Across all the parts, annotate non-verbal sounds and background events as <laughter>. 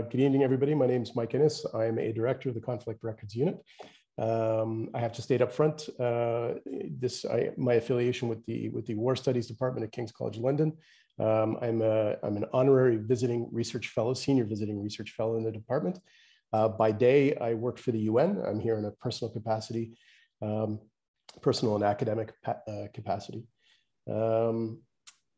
Good evening, everybody. My name is Mike Innes. I'm a director of the Conflict Records Unit. Um, I have to state up front, uh, this I, my affiliation with the with the War Studies Department at King's College London. Um, I'm a, I'm an honorary visiting research fellow, senior visiting research fellow in the department. Uh, by day, I work for the UN. I'm here in a personal capacity, um, personal and academic uh, capacity. Um,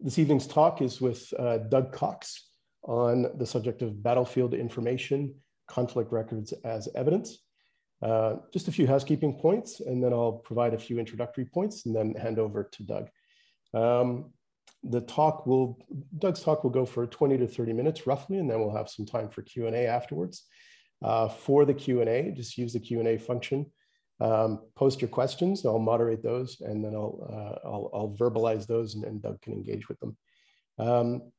this evening's talk is with uh, Doug Cox on the subject of battlefield information, conflict records as evidence. Uh, just a few housekeeping points, and then I'll provide a few introductory points and then hand over to Doug. Um, the talk will, Doug's talk will go for 20 to 30 minutes roughly, and then we'll have some time for Q&A afterwards. Uh, for the Q&A, just use the Q&A function. Um, post your questions, I'll moderate those, and then I'll, uh, I'll, I'll, verbalize those, and, and, Doug can engage with them. Um,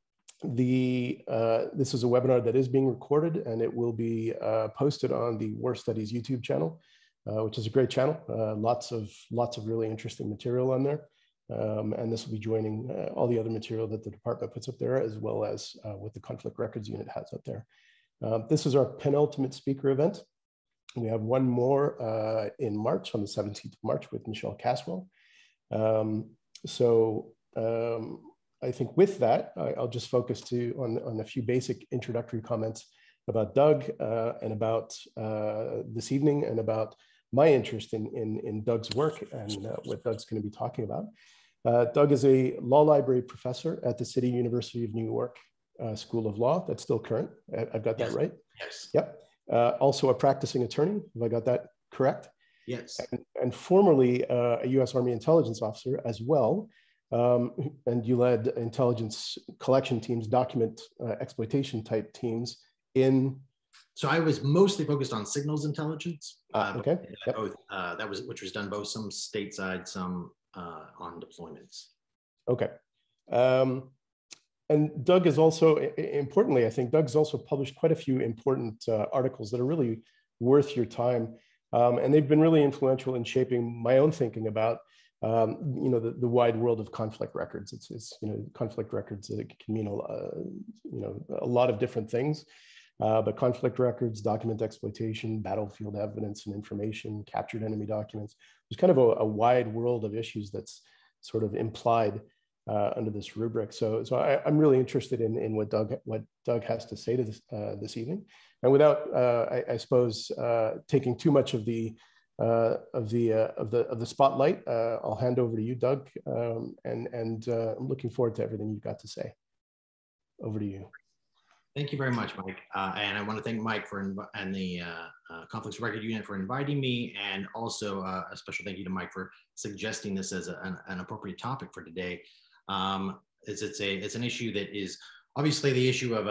the, uh, this is a webinar that is being recorded and it will be uh, posted on the War Studies YouTube channel, uh, which is a great channel. Uh, lots of lots of really interesting material on there. Um, and this will be joining uh, all the other material that the department puts up there, as well as uh, what the Conflict Records Unit has up there. this is our penultimate speaker event. We have one more in March, on the 17th of March, with Michelle Caswell. Um, so um, I think with that, I, will just focus to on, on a few basic introductory comments about Doug uh, and about uh, this evening and about my interest in, in, in Doug's work and uh, what Doug's going to be talking about. Uh, Doug is a law library professor at the City University of New York uh, School of Law. That's still current. I, have got that yes. right? Yes. Yep. Uh, also a practicing attorney. Have I got that correct? Yes. And, and formerly a U.S. Army intelligence officer as well. Um, and you led intelligence collection teams, document uh, exploitation type teams in. So I was mostly focused on signals intelligence. Uh, okay. Uh, yep. Both, uh, that was which was done both some stateside, some uh, on deployments. Okay. Um, and Doug is also importantly, I think Doug's also published quite a few important uh, articles that are really worth your time. Um, and they've been really influential in shaping my own thinking about um, you know, the, the wide world of conflict records. It's, it's you know, conflict records it can mean a, uh, you know, a lot of different things. Uh, but conflict records, document exploitation, battlefield evidence and information, captured enemy documents. There's kind of a, a wide world of issues that's sort of implied uh, under this rubric. So, so I, am really interested in, in what Doug what Doug has to say to this uh, this evening. And without, uh, I, I, suppose, uh, taking too much of the uh, of the uh, of the of the spotlight. Uh, I'll hand over to you, Doug, um, and and uh, I'm looking forward to everything you've got to say. Over to you. Thank you very much, Mike. Uh, and I want to thank Mike for and the uh, Conflicts Record Unit for inviting me, and also a special thank you to Mike for suggesting this as a, an, an, appropriate topic for today. Um, it's, it's a it's an issue that is obviously the issue of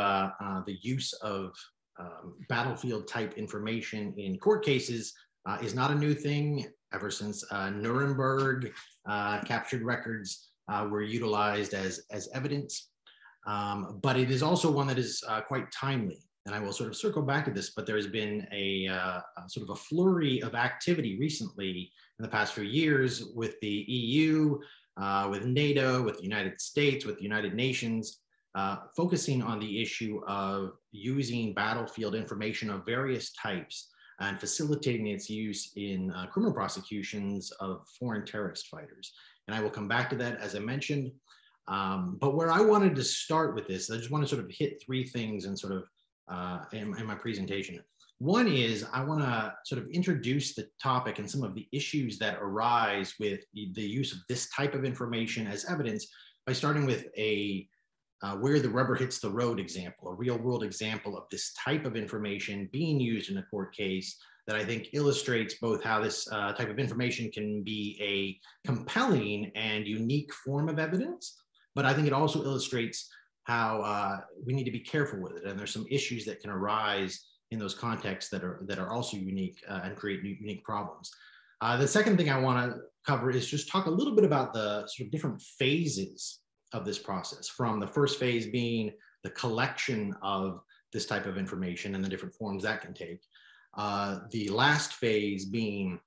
the use of um, battlefield type information in court cases uh, is not a new thing ever since uh, Nuremberg uh, captured records uh, were utilized as, as evidence. Um, but it is also one that is uh, quite timely. And I will sort of circle back to this, but there's been a, a sort of a flurry of activity recently in the past few years with the EU, with NATO, with the United States, with the United Nations, uh, focusing on the issue of using battlefield information of various types and facilitating its use in uh, criminal prosecutions of foreign terrorist fighters. And I will come back to that as I mentioned. Um, but where I wanted to start with this, I just want to sort of hit three things and sort of uh, in, in my presentation. One is I want to sort of introduce the topic and some of the issues that arise with the use of this type of information as evidence by starting with a uh, where the rubber hits the road example, a real world example of this type of information being used in a court case that I think illustrates both how this uh, type of information can be a compelling and unique form of evidence, but I think it also illustrates how uh, we need to be careful with it. And there's some issues that can arise in those contexts that are, that are also unique uh, and create unique problems. Uh, the second thing I want to cover is just talk a little bit about the sort of different phases of this process from the first phase being the collection of this type of information and the different forms that can take. Uh, the last phase being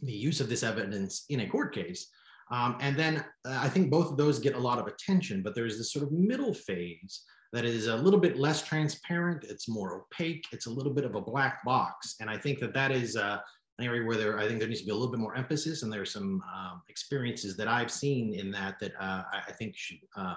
the use of this evidence in a court case. Um, and then uh, I think both of those get a lot of attention, but there's this sort of middle phase that is a little bit less transparent. It's more opaque. It's a little bit of a black box. And I think that that is uh, an area where there, I think there needs to be a little bit more emphasis. And there are some um, experiences that I've seen in that that uh, I, I, think should, uh,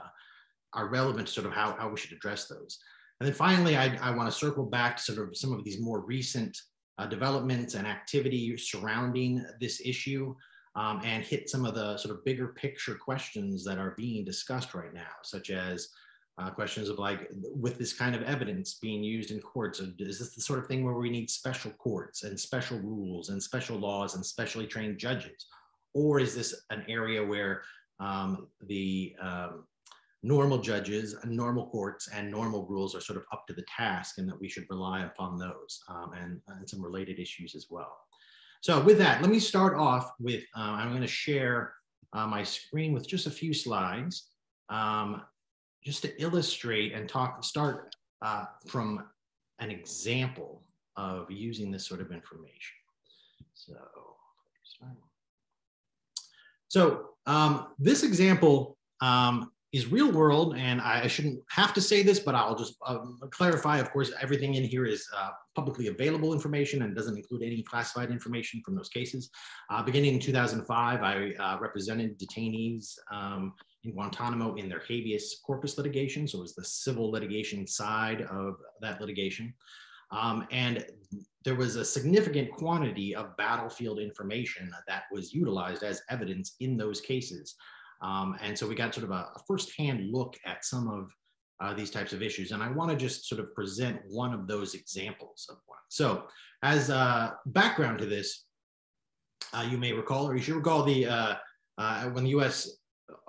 are relevant to sort of how, how we should address those. And then finally, I, I want to circle back to sort of some of these more recent uh, developments and activity surrounding this issue um, and hit some of the sort of bigger picture questions that are being discussed right now, such as uh, questions of like, with this kind of evidence being used in courts, is this the sort of thing where we need special courts and special rules and special laws and specially trained judges? Or is this an area where um, the um, normal judges, normal courts, and normal rules are sort of up to the task and that we should rely upon those um, and, and, some related issues as well. So with that, let me start off with, uh, I'm gonna share uh, my screen with just a few slides. Um, just to illustrate and talk, start uh, from an example of using this sort of information. So, so um, this example um, is real world, and I shouldn't have to say this, but I'll just um, clarify. Of course, everything in here is uh, publicly available information and doesn't include any classified information from those cases. Uh, beginning in 2005, I uh, represented detainees um, in Guantanamo in their habeas corpus litigation. So it was the civil litigation side of that litigation. Um, and there was a significant quantity of battlefield information that was utilized as evidence in those cases. Um, and so we got sort of a, a firsthand look at some of uh, these types of issues. And I want to just sort of present one of those examples of one. So as a background to this, uh, you may recall, or you should recall the, uh, uh when the US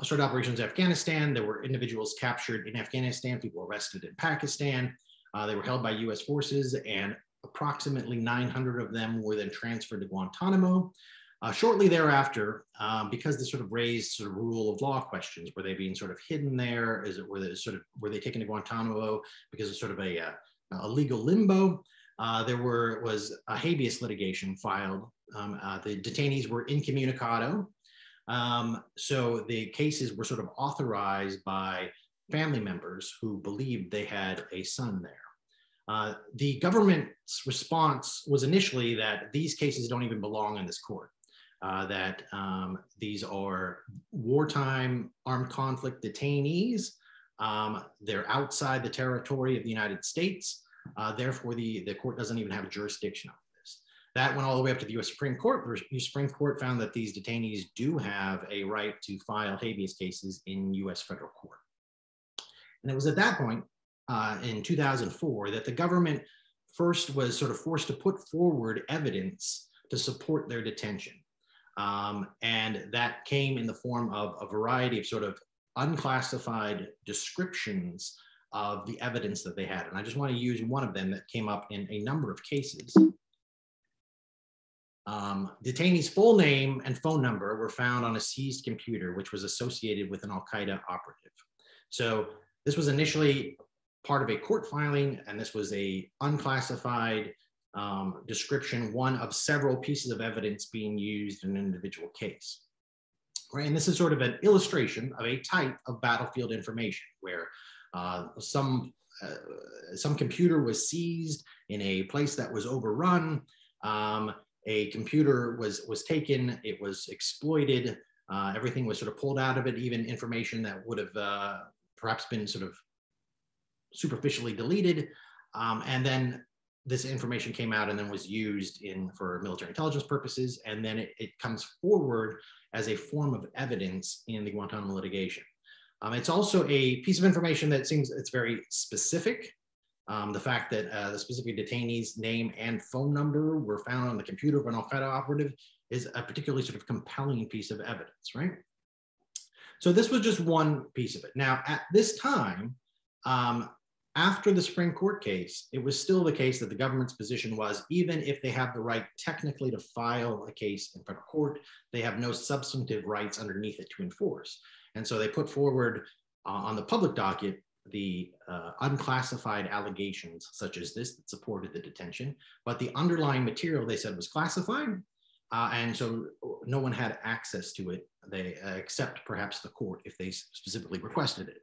started operations in Afghanistan. There were individuals captured in Afghanistan, people arrested in Pakistan. Uh, they were held by US forces, and approximately 900 of them were then transferred to Guantanamo. Uh, shortly thereafter, um, because this sort of raised sort of rule of law questions, were they being sort of hidden there? Is it were they sort of were they taken to Guantanamo because of sort of a, a, uh, a legal limbo? Uh, there were was a habeas litigation filed. Um, uh, the detainees were incommunicado, um, so the cases were sort of authorized by family members who believed they had a son there. Uh, the government's response was initially that these cases don't even belong in this court, uh, that um, these are wartime armed conflict detainees. Um, they're outside the territory of the United States. Uh, therefore, the, the court doesn't even have jurisdiction that went all the way up to the US Supreme Court. The U.S. Supreme Court found that these detainees do have a right to file habeas cases in US federal court. And it was at that point uh, in 2004 that the government first was sort of forced to put forward evidence to support their detention. Um, and that came in the form of a variety of sort of unclassified descriptions of the evidence that they had. And I just want to use one of them that came up in a number of cases. Um, detainee's full name and phone number were found on a seized computer, which was associated with an Al Qaeda operative. So this was initially part of a court filing, and this was a unclassified um, description, one of several pieces of evidence being used in an individual case. Right, and this is sort of an illustration of a type of battlefield information where uh, some uh, some computer was seized in a place that was overrun. Um, a computer was was taken, it was exploited, uh, everything was sort of pulled out of it, even information that would have uh, perhaps been sort of superficially deleted, um, and then this information came out and then was used in for military intelligence purposes, and then it, it comes forward as a form of evidence in the Guantanamo litigation. Um, it's also a piece of information that seems it's very specific um, the fact that uh, the specific detainee's name and phone number were found on the computer of an Al Qaeda operative is a particularly sort of compelling piece of evidence, right? So this was just one piece of it. Now, at this time, um, after the Supreme Court case, it was still the case that the government's position was even if they have the right technically to file a case in federal court, they have no substantive rights underneath it to enforce. And so they put forward uh, on the public docket the uh, unclassified allegations such as this that supported the detention, but the underlying material they said was classified. Uh, and so no one had access to it, they uh, except perhaps the court if they specifically requested it.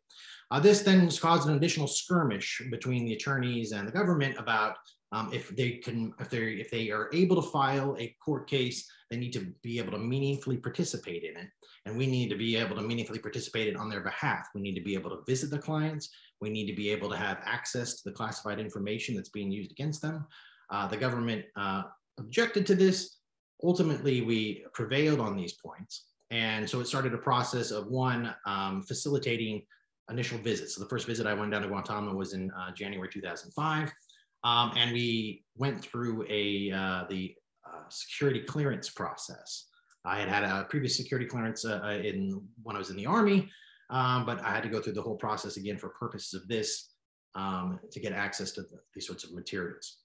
Uh, this then caused an additional skirmish between the attorneys and the government about um, if they can, if they if they are able to file a court case, they need to be able to meaningfully participate in it, and we need to be able to meaningfully participate in on their behalf. We need to be able to visit the clients. We need to be able to have access to the classified information that's being used against them. Uh, the government uh, objected to this. Ultimately, we prevailed on these points. And so it started a process of one, um, facilitating initial visits. So the first visit I went down to Guantanamo was in uh, January 2005. Um, and we went through a uh, the uh, security clearance process. I had had a previous security clearance uh, uh, in when I was in the army, um, but I had to go through the whole process again for purposes of this um, to get access to the, these sorts of materials.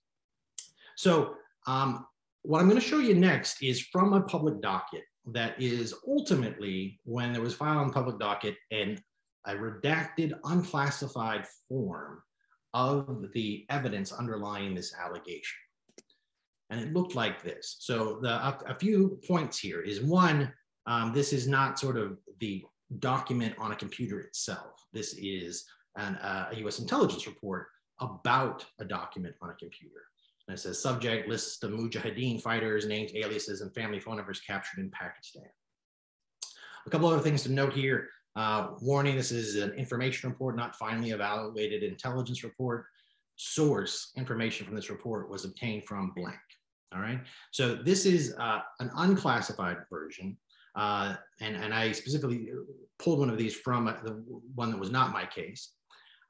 So um, what I'm going to show you next is from a public docket that is ultimately when there was filed on public docket and a redacted unclassified form of the evidence underlying this allegation. And it looked like this. So the, a, a few points here is one, um, this is not sort of the document on a computer itself. This is an, uh, a US intelligence report about a document on a computer. And it says subject lists the Mujahideen fighters, names, aliases, and family phone numbers captured in Pakistan. A couple other things to note here. Uh, warning, this is an information report, not finally evaluated intelligence report. Source information from this report was obtained from blank. All right. So this is uh, an unclassified version. Uh, and, and I specifically pulled one of these from the one that was not my case,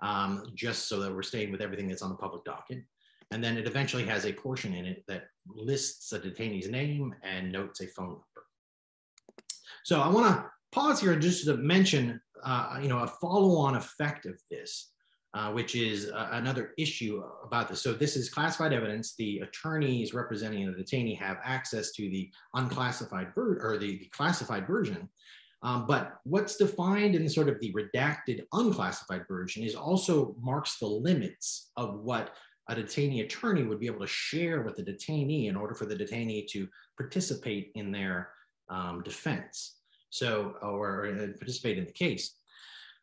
um, just so that we're staying with everything that's on the public docket. And then it eventually has a portion in it that lists a detainee's name and notes a phone number. So I want to pause here just to mention, uh, you know, a follow-on effect of this, uh, which is uh, another issue about this. So this is classified evidence. The attorneys representing the detainee have access to the unclassified ver- or the, the classified version. Um, but what's defined in sort of the redacted unclassified version is also marks the limits of what a detainee attorney would be able to share with the detainee in order for the detainee to participate in their um, defense so or, or participate in the case.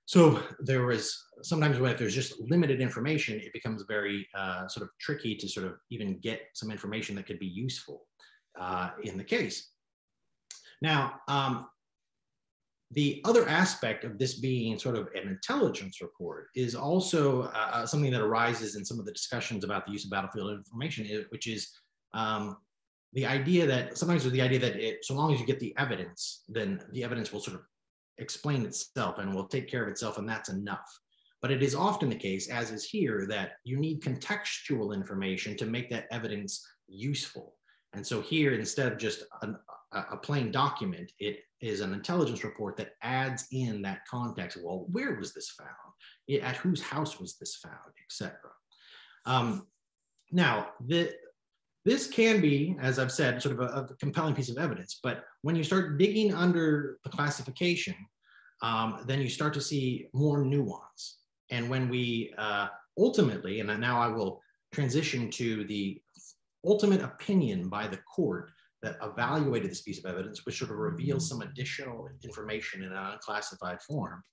So there was sometimes when if there's just limited information it becomes very uh, sort of tricky to sort of even get some information that could be useful uh, in the case. Now um, the other aspect of this being sort of an intelligence report is also uh, uh something that arises in some of the discussions about the use of battlefield information, which is um, the idea that sometimes with the idea that it, so long as you get the evidence, then the evidence will sort of explain itself and will take care of itself, and that's enough. But it is often the case, as is here, that you need contextual information to make that evidence useful. And so here, instead of just an, a plain document, it is an intelligence report that adds in that context. Well, where was this found? At whose house was this found, etc. Um, now, the, this can be, as I've said, sort of a, a, compelling piece of evidence. But when you start digging under the classification, um, then you start to see more nuance. And when we uh, ultimately, and now I will transition to the ultimate opinion by the court that evaluated this piece of evidence, which sort of reveals some additional information in an unclassified form,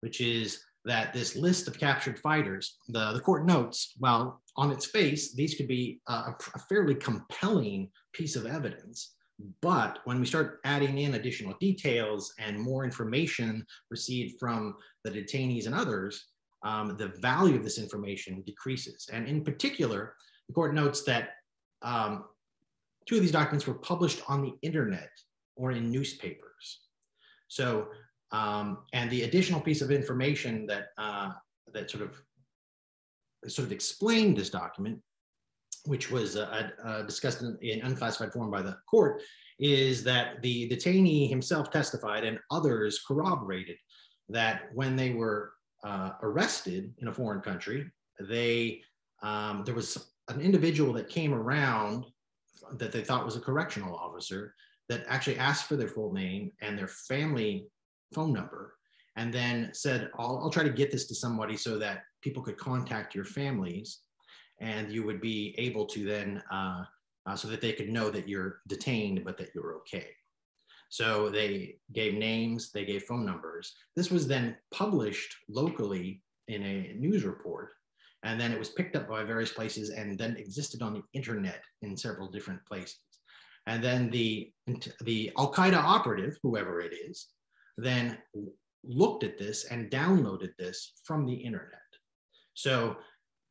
which is that this list of captured fighters, the, the court notes, while on its face, these could be a, a fairly compelling piece of evidence. But when we start adding in additional details and more information received from the detainees and others, um, the value of this information decreases. And in particular, the court notes that um, two of these documents were published on the internet or in newspapers. So, um, and the additional piece of information that, uh, that sort of, sort of explained this document, which was uh, uh, discussed in, in unclassified form by the court, is that the detainee himself testified and others corroborated that when they were uh, arrested in a foreign country, they um, there was an individual that came around that they thought was a correctional officer that actually asked for their full name and their family phone number and then said I'll, I'll, try to get this to somebody so that people could contact your families and you would be able to then uh, uh, so that they could know that you're detained, but that you're okay. So they gave names, they gave phone numbers. This was then published locally in a news report, and then it was picked up by various places and then existed on the internet in several different places. And then the, the Al Qaeda operative, whoever it is, then looked at this and downloaded this from the internet. So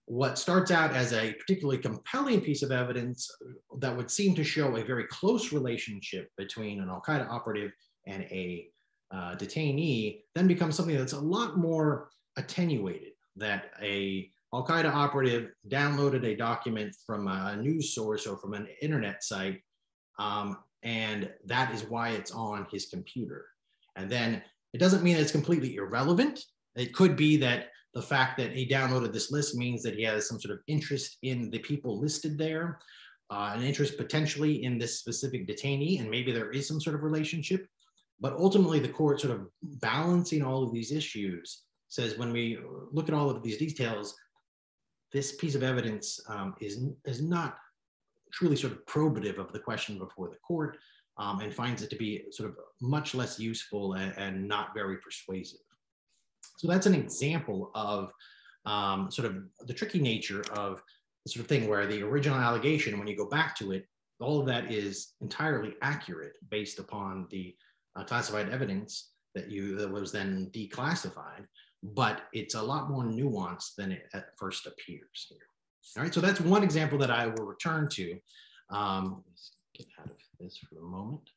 what starts out as a particularly compelling piece of evidence that would seem to show a very close relationship between an Al Qaeda operative and a uh, detainee then becomes something that's a lot more attenuated. That a Al Qaeda operative downloaded a document from a news source or from an internet site, um, and that is why it's on his computer. And then it doesn't mean it's completely irrelevant. It could be that the fact that he downloaded this list means that he has some sort of interest in the people listed there, uh, an interest potentially in this specific detainee, and maybe there is some sort of relationship. But ultimately, the court sort of balancing all of these issues says when we look at all of these details, this piece of evidence um, is, is not truly sort of probative of the question before the court um, and finds it to be sort of much less useful and, and not very persuasive. So that's an example of um, sort of the tricky nature of the sort of thing where the original allegation, when you go back to it, all of that is entirely accurate based upon the uh, classified evidence that you that was then declassified, but it's a lot more nuanced than it at first appears here. All right, so that's one example that I will return to. Um, get out of this for a moment.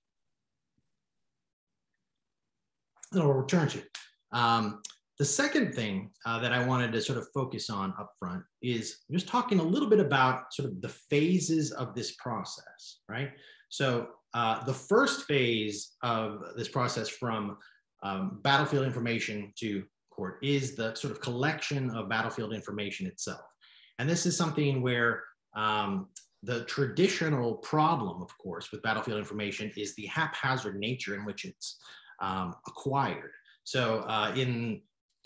And I'll return to. Um, the second thing uh, that I wanted to sort of focus on up front is just talking a little bit about sort of the phases of this process, right? So uh, the first phase of this process from um, battlefield information to court is the sort of collection of battlefield information itself. And this is something where um, the traditional problem, of course, with battlefield information is the haphazard nature in which it's um, acquired. So uh, in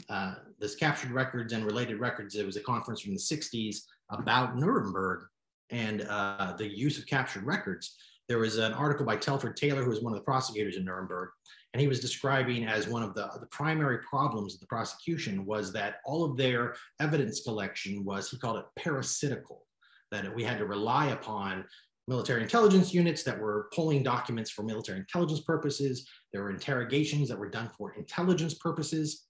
uh, this captured records and related records. It was a conference from the 60s about Nuremberg and uh, the use of captured records. There was an article by Telford Taylor, who was one of the prosecutors in Nuremberg, and he was describing as one of the, the primary problems of the prosecution was that all of their evidence collection was, he called it parasitical, that we had to rely upon military intelligence units that were pulling documents for military intelligence purposes. There were interrogations that were done for intelligence purposes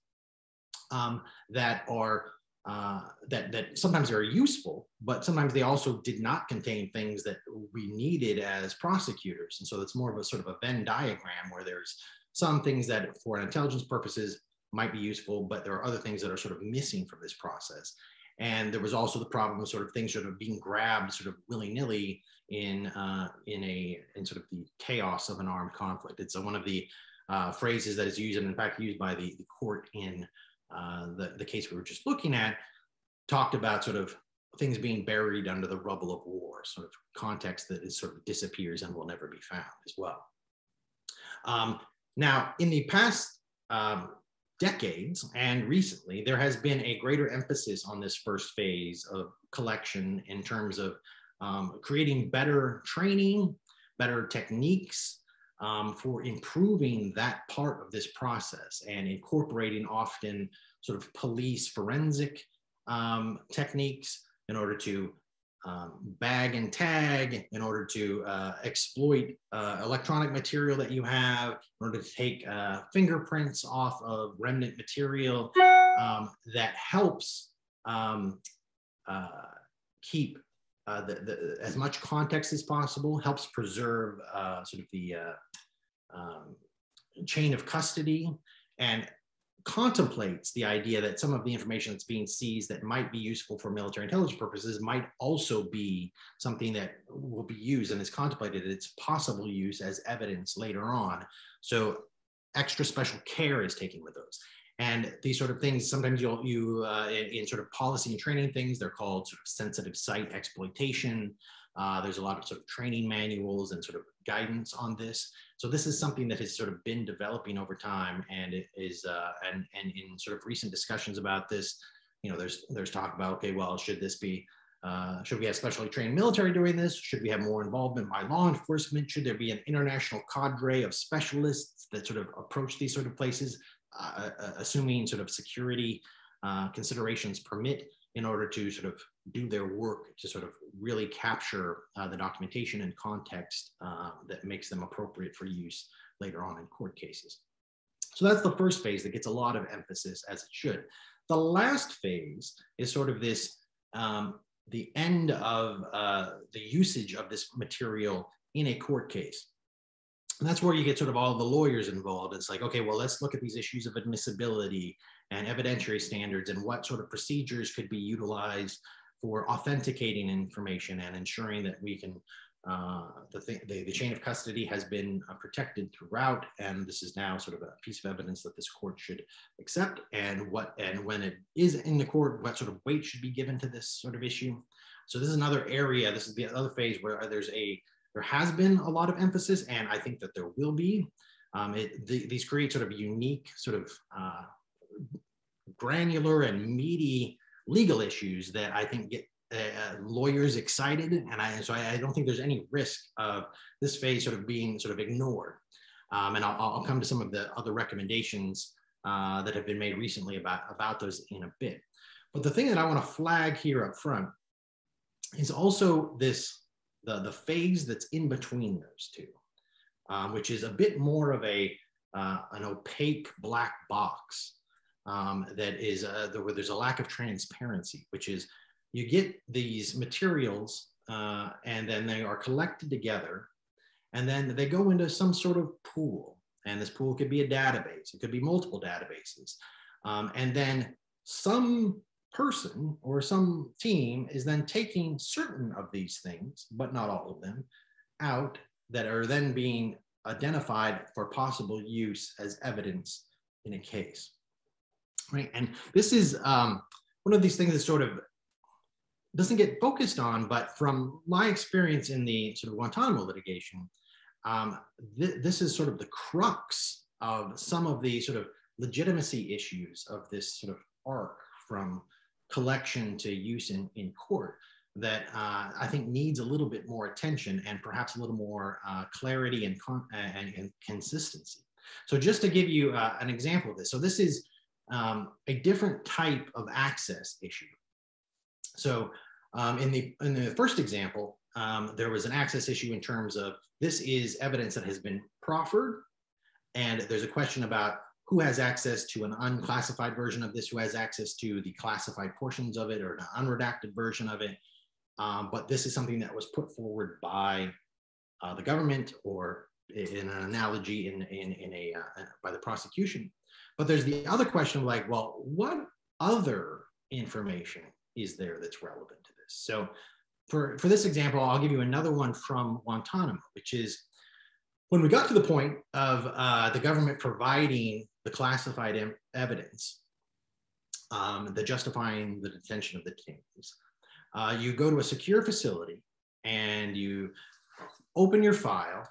um, that are uh, that that sometimes are useful, but sometimes they also did not contain things that we needed as prosecutors. And so it's more of a sort of a Venn diagram where there's some things that for intelligence purposes might be useful, but there are other things that are sort of missing from this process. And there was also the problem of sort of things sort of being grabbed sort of willy-nilly in uh, in a in sort of the chaos of an armed conflict. It's one of the uh, phrases that is used and in fact used by the, the court in uh, the, the case we were just looking at, talked about sort of things being buried under the rubble of war, sort of context that is sort of disappears and will never be found as well. Um, now, in the past um, decades and recently, there has been a greater emphasis on this first phase of collection in terms of um, creating better training, better techniques, um, for improving that part of this process and incorporating often sort of police forensic um, techniques in order to um, bag and tag, in order to uh, exploit uh, electronic material that you have, in order to take uh, fingerprints off of remnant material um, that helps um, uh, keep uh, the, the, as much context as possible, helps preserve uh, sort of the um, chain of custody, and contemplates the idea that some of the information that's being seized that might be useful for military intelligence purposes might also be something that will be used and is contemplated its possible use as evidence later on. So extra special care is taken with those. And these sort of things, sometimes you'll, you, uh, in, in, sort of policy and training things, they're called sort of sensitive site exploitation. Uh, there's a lot of sort of training manuals and sort of guidance on this. So this is something that has sort of been developing over time and it is, uh, and, and in sort of recent discussions about this, you know, there's, there's talk about, okay, well, should this be uh, should we have specially trained military doing this? Should we have more involvement by law enforcement? Should there be an international cadre of specialists that sort of approach these sort of places, uh, uh assuming sort of security uh, considerations permit in order to sort of do their work to sort of really capture uh, the documentation and context uh, that makes them appropriate for use later on in court cases. So that's the first phase that gets a lot of emphasis as it should. The last phase is sort of this, um, the end of uh, the usage of this material in a court case. And that's where you get sort of all the lawyers involved. It's like, okay, well, let's look at these issues of admissibility and evidentiary standards and what sort of procedures could be utilized for authenticating information and ensuring that we can uh, the, the, the, chain of custody has been uh, protected throughout, and this is now sort of a piece of evidence that this court should accept. And what and when it is in the court, what sort of weight should be given to this sort of issue. So this is another area. This is the other phase where there's a there has been a lot of emphasis, and I think that there will be. Um, it, the, these create sort of unique, sort of uh, granular and meaty legal issues that I think get uh, lawyers excited, and I so I, I, don't think there's any risk of this phase sort of being sort of ignored. Um, and I'll, I'll, come to some of the other recommendations uh, that have been made recently about about those in a bit. But the thing that I want to flag here up front is also this the the phase that's in between those two, um, which is a bit more of a uh, an opaque black box um, that is uh, where there's a lack of transparency, which is you get these materials uh, and then they are collected together and then they go into some sort of pool. And this pool could be a database, it could be multiple databases. Um, and then some person or some team is then taking certain of these things, but not all of them, out that are then being identified for possible use as evidence in a case. Right. And this is um, one of these things that sort of doesn't get focused on, but from my experience in the sort of Guantanamo litigation, um, th this is sort of the crux of some of the sort of legitimacy issues of this sort of arc from collection to use in, in court that uh, I think needs a little bit more attention and perhaps a little more uh, clarity and, and, and, consistency. So just to give you uh, an example of this, so this is um, a different type of access issue. So um, in, the, in the first example, um, there was an access issue in terms of this is evidence that has been proffered, and there's a question about who has access to an unclassified version of this, who has access to the classified portions of it or an unredacted version of it. Um, but this is something that was put forward by uh, the government or in an analogy in, in, in a, uh, by the prosecution. But there's the other question of like, well, what other information is there that's relevant to this? So for, for this example, I'll give you another one from Guantanamo, which is when we got to the point of uh, the government providing the classified evidence, um, the justifying the detention of the detainees, uh, you go to a secure facility and you open your file,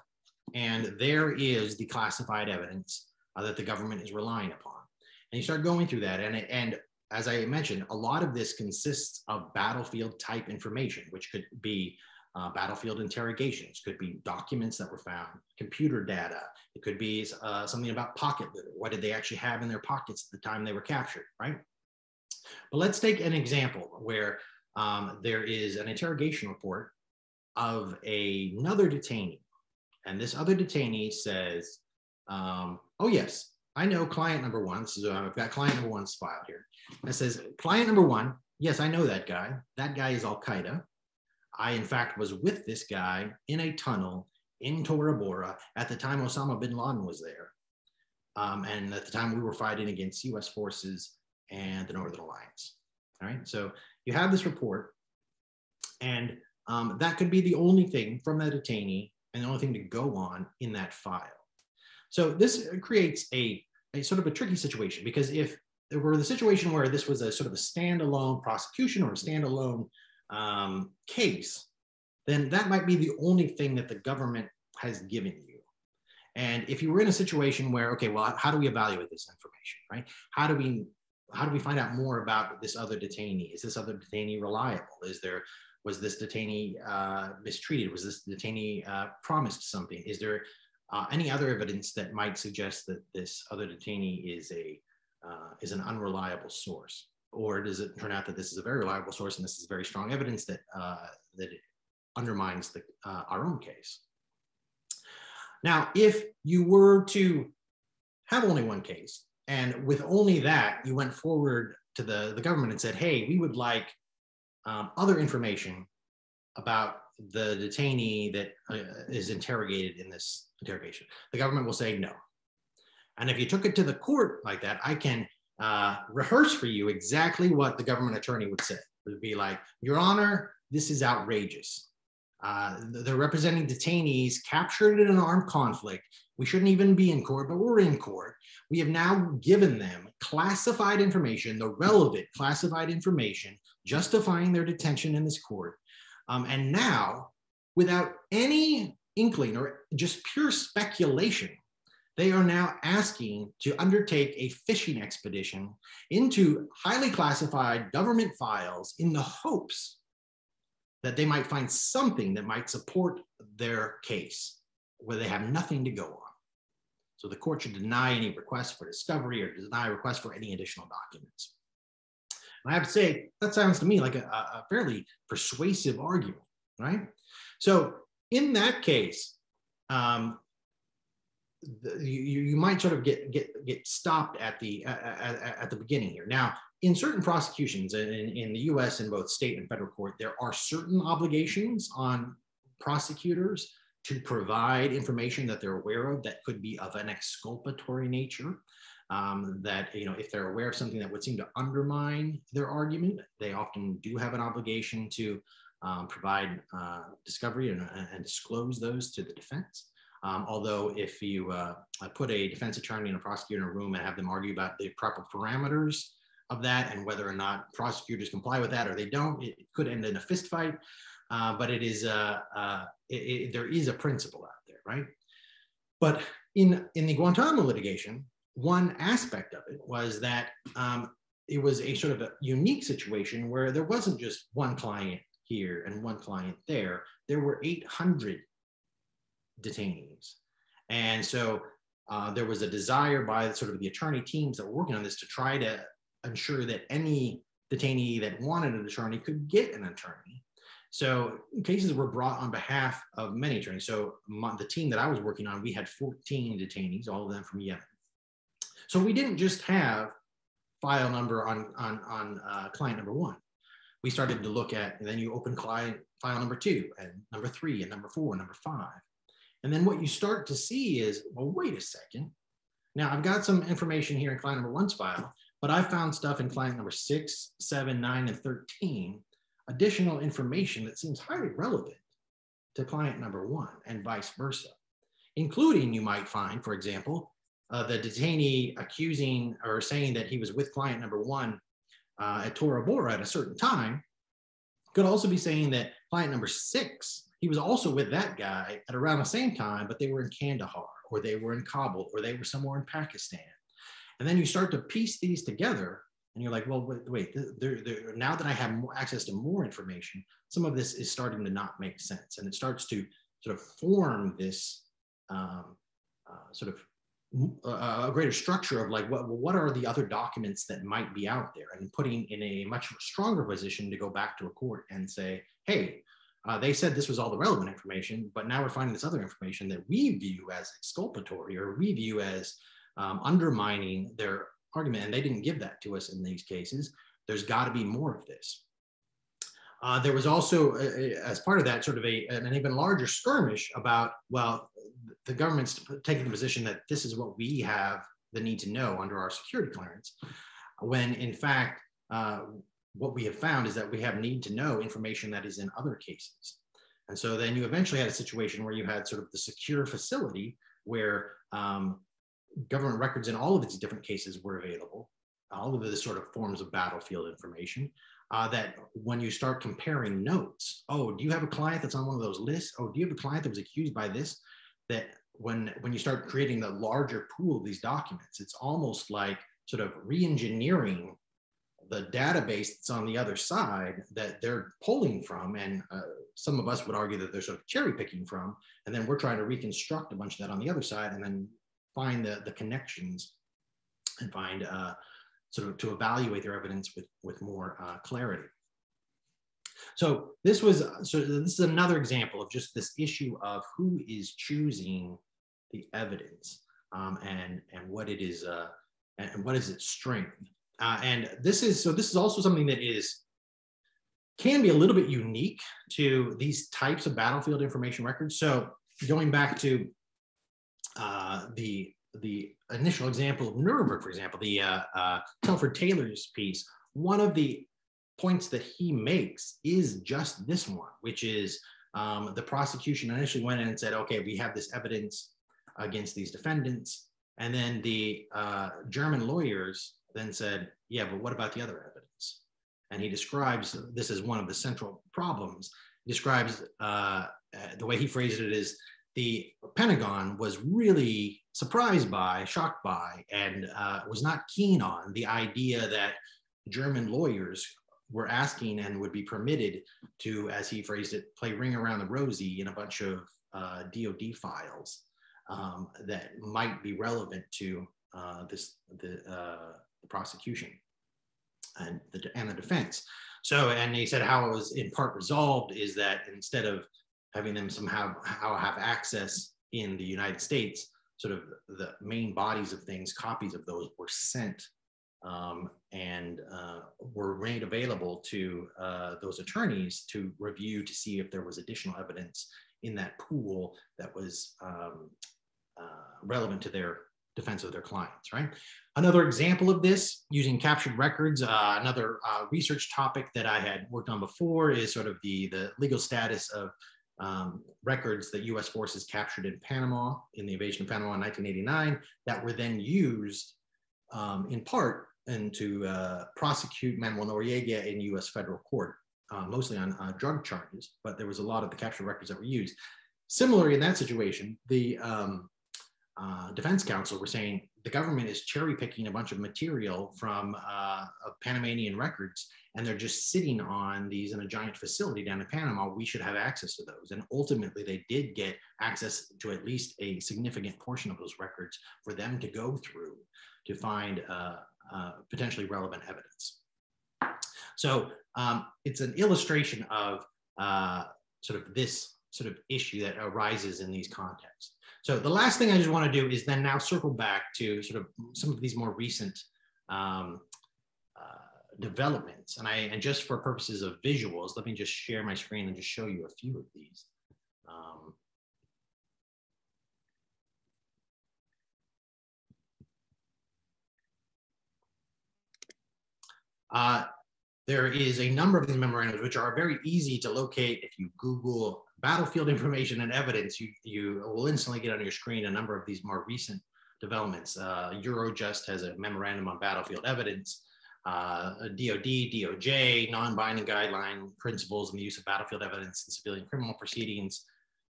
and there is the classified evidence uh, that the government is relying upon. And you start going through that, and, and as I mentioned, a lot of this consists of battlefield type information, which could be uh, battlefield interrogations, could be documents that were found, computer data. It could be uh, something about pocket litter. What did they actually have in their pockets at the time they were captured, right? But let's take an example where um, there is an interrogation report of a, another detainee. And this other detainee says, um, oh yes, I know client number one. So I've got client number one's file here. It says, client number one, yes, I know that guy. That guy is Al Qaeda. I, in fact, was with this guy in a tunnel in Tora Bora at the time Osama bin Laden was there. Um, and at the time we were fighting against US forces and the Northern Alliance. All right, so you have this report, and um, that could be the only thing from that detainee and the only thing to go on in that file. So this creates a, a sort of a tricky situation because if there were the situation where this was a sort of a standalone prosecution or a standalone um, case, then that might be the only thing that the government has given you. And if you were in a situation where, okay, well, how do we evaluate this information, right? How do we how do we find out more about this other detainee? Is this other detainee reliable? Is there Was this detainee uh, mistreated? Was this detainee uh, promised something? Is there uh, any other evidence that might suggest that this other detainee is a uh, is an unreliable source, or does it turn out that this is a very reliable source and this is very strong evidence that uh, that undermines the, uh, our own case? Now, if you were to have only one case, and with only that, you went forward to the, the government and said, hey, we would like um, other information about the detainee that uh, is interrogated in this interrogation. The government will say no. And if you took it to the court like that, I can uh, rehearse for you exactly what the government attorney would say. It would be like, Your Honor, this is outrageous. Uh, they're representing detainees captured in an armed conflict. We shouldn't even be in court, but we're in court. We have now given them classified information, the relevant classified information, justifying their detention in this court. Um, and now, without any inkling or just pure speculation, they are now asking to undertake a fishing expedition into highly classified government files in the hopes that they might find something that might support their case where they have nothing to go on. So the court should deny any request for discovery or deny request for any additional documents. I have to say, that sounds to me like a, a fairly persuasive argument, right? So in that case, um, the, you, you might sort of get get get stopped at the uh, at, at the beginning here. Now, in certain prosecutions in, in the U.S. in both state and federal court, there are certain obligations on prosecutors to provide information that they're aware of that could be of an exculpatory nature. Um, that you know, if they're aware of something that would seem to undermine their argument, they often do have an obligation to um, provide uh, discovery and, and disclose those to the defense. Um, although if you uh, put a defense attorney and a prosecutor in a room and have them argue about the proper parameters of that and whether or not prosecutors comply with that or they don't, it could end in a fist fight. Uh, but it is uh, uh it, it, there is a principle out there, right? But in in the Guantanamo litigation, one aspect of it was that um, it was a sort of a unique situation where there wasn't just one client here and one client there. There were 800 detainees. And so uh, there was a desire by sort of the attorney teams that were working on this to try to ensure that any detainee that wanted an attorney could get an attorney. So cases were brought on behalf of many attorneys. So the team that I was working on, we had 14 detainees, all of them from Yemen. So we didn't just have file number on, on, on uh, client number one. We started to look at, and then you open client file number two and number three and number four and number five. And then what you start to see is, well, wait a second. Now I've got some information here in client number one's file, but I found stuff in client number six, seven, nine, and 13, additional information that seems highly relevant to client number one and vice versa, including you might find, for example, uh, the detainee accusing or saying that he was with client number one uh, at Tora Bora at a certain time could also be saying that client number six he was also with that guy at around the same time, but they were in Kandahar or they were in Kabul or they were somewhere in Pakistan. And then you start to piece these together and you're like, well, wait, wait they're, they're, now that I have more access to more information, some of this is starting to not make sense. And it starts to sort of form this um, uh, sort of a greater structure of like what what are the other documents that might be out there and putting in a much stronger position to go back to a court and say hey uh, they said this was all the relevant information, but now we're finding this other information that we view as exculpatory or we view as um, undermining their argument. And they didn't give that to us in these cases. There's got to be more of this. Uh, there was also, uh, uh, as part of that, sort of a, an even larger skirmish about, well, the government's taking the position that this is what we have the need to know under our security clearance, when in fact, uh, what we have found is that we have need to know information that is in other cases. And so then you eventually had a situation where you had sort of the secure facility where um, government records in all of its different cases were available, all of the sort of forms of battlefield information. Uh, that when you start comparing notes, oh, do you have a client that's on one of those lists? Oh, do you have a client that was accused by this? That when when you start creating the larger pool of these documents, it's almost like sort of re-engineering the database that's on the other side that they're pulling from, and uh, some of us would argue that they're sort of cherry picking from, and then we're trying to reconstruct a bunch of that on the other side, and then find the, the connections and find uh, sort of to evaluate their evidence with with more uh, clarity. So this was so this is another example of just this issue of who is choosing the evidence um, and and what it is uh, and what is its strength. Uh, and this is so this is also something that is can be a little bit unique to these types of battlefield information records. So going back to uh, the the initial example of Nuremberg, for example, the uh, uh, Telford Taylor's piece, one of the points that he makes is just this one, which is um, the prosecution initially went in and said, okay, we have this evidence against these defendants. And then the uh, German lawyers then said, yeah, but what about the other evidence? And he describes this as one of the central problems. He describes uh, the way he phrased it is the Pentagon was really surprised by, shocked by, and uh, was not keen on the idea that German lawyers were asking and would be permitted to, as he phrased it, play ring around the rosy in a bunch of uh, DoD files um, that might be relevant to uh, this the, uh, the, prosecution and the and the defense. So, and he said how it was in part resolved is that instead of having them somehow how have access in the United States, sort of the main bodies of things, copies of those were sent um, and uh, were made available to uh, those attorneys to review to see if there was additional evidence in that pool that was um, uh, relevant to their defense of their clients, right? Another example of this using captured records, uh, another uh, research topic that I had worked on before is sort of the, the legal status of um, records that US forces captured in Panama in the invasion of Panama in 1989 that were then used um, in part and to uh, prosecute Manuel Noriega in US federal court, uh, mostly on uh, drug charges, but there was a lot of the captured records that were used. Similarly, in that situation, the um, uh, defense counsel were saying the government is cherry picking a bunch of material from uh, Panamanian records and they're just sitting on these in a giant facility down in Panama. We should have access to those. And ultimately, they did get access to at least a significant portion of those records for them to go through to find uh, uh, potentially relevant evidence. So um, it's an illustration of uh, sort of this sort of issue that arises in these contexts. So the last thing I just want to do is then now circle back to sort of some of these more recent um, uh, developments. And I, and just for purposes of visuals, let me just share my screen and just show you a few of these. Um, Uh, there is a number of these memorandums which are very easy to locate. If you Google battlefield <laughs> information and evidence, you, you will instantly get on your screen a number of these more recent developments. Uh, Eurojust has a memorandum on battlefield evidence. Uh, DOD, DOJ, non-binding guideline principles in the use of battlefield evidence in civilian criminal proceedings.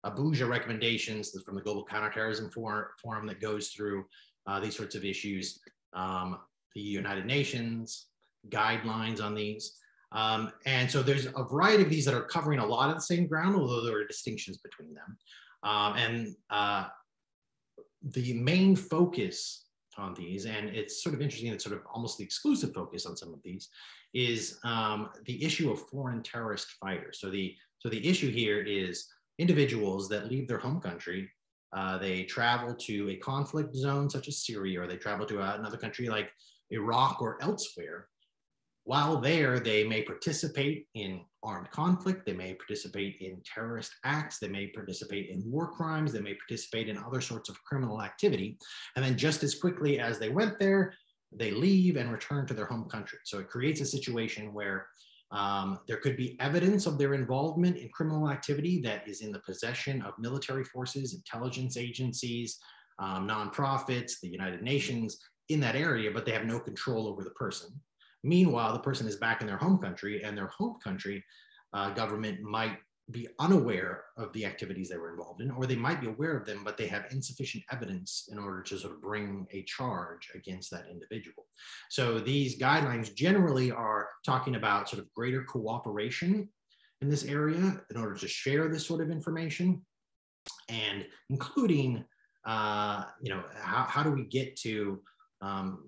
Abuja recommendations from the Global Counterterrorism Forum that goes through uh, these sorts of issues. Um, the United Nations, guidelines on these. Um, and so there's a variety of these that are covering a lot of the same ground, although there are distinctions between them. Um, and uh, the main focus on these, and it's sort of interesting, it's sort of almost the exclusive focus on some of these, is um, the issue of foreign terrorist fighters. So the, so the issue here is individuals that leave their home country, uh, they travel to a conflict zone such as Syria, or they travel to another country like Iraq or elsewhere, while there, they may participate in armed conflict, they may participate in terrorist acts, they may participate in war crimes, they may participate in other sorts of criminal activity. And then just as quickly as they went there, they leave and return to their home country. So it creates a situation where um, there could be evidence of their involvement in criminal activity that is in the possession of military forces, intelligence agencies, um, nonprofits, the United Nations in that area, but they have no control over the person. Meanwhile, the person is back in their home country, and their home country uh, government might be unaware of the activities they were involved in, or they might be aware of them, but they have insufficient evidence in order to sort of bring a charge against that individual. So these guidelines generally are talking about sort of greater cooperation in this area in order to share this sort of information and including, uh, you know, how, how do we get to um,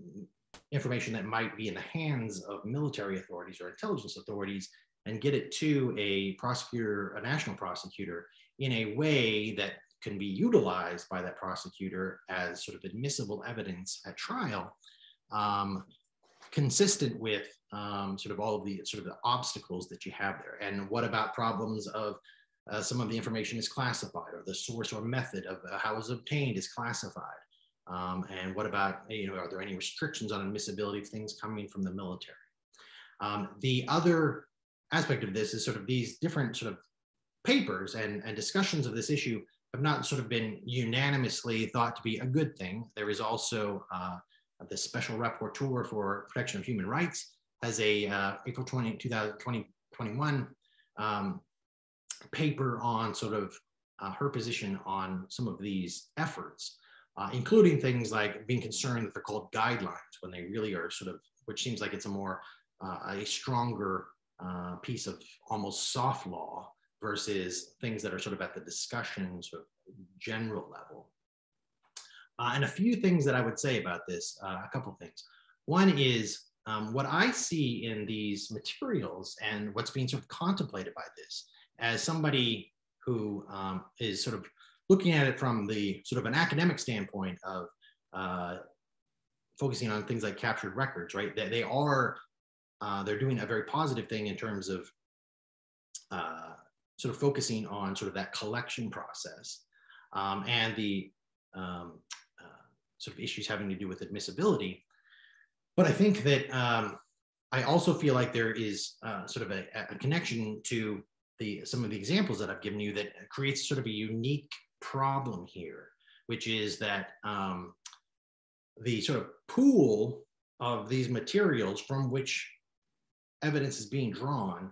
information that might be in the hands of military authorities or intelligence authorities and get it to a prosecutor, a national prosecutor, in a way that can be utilized by that prosecutor as sort of admissible evidence at trial, um, consistent with um, sort of all of the sort of the obstacles that you have there. And what about problems of uh, some of the information is classified or the source or method of uh, how it was obtained is classified? Um, and what about, you know, are there any restrictions on admissibility of things coming from the military? Um, the other aspect of this is sort of these different sort of papers and, and discussions of this issue have not sort of been unanimously thought to be a good thing. There is also uh, the Special Rapporteur for Protection of Human Rights has a uh, April 20, 2021 um, paper on sort of uh, her position on some of these efforts, uh, including things like being concerned that they're called guidelines when they really are sort of, which seems like it's a more, uh, a stronger uh, piece of almost soft law versus things that are sort of at the discussion sort of general level. Uh, and a few things that I would say about this, uh, a couple things. One is um, what I see in these materials and what's being sort of contemplated by this as somebody who um, is sort of looking at it from the sort of an academic standpoint of uh, focusing on things like captured records, right? That they are uh, they're doing a very positive thing in terms of uh, sort of focusing on sort of that collection process um, and the um, uh, sort of issues having to do with admissibility. But I think that um, I also feel like there is uh, sort of a, a, connection to the some of the examples that I've given you that creates sort of a unique problem here, which is that um, the sort of pool of these materials from which evidence is being drawn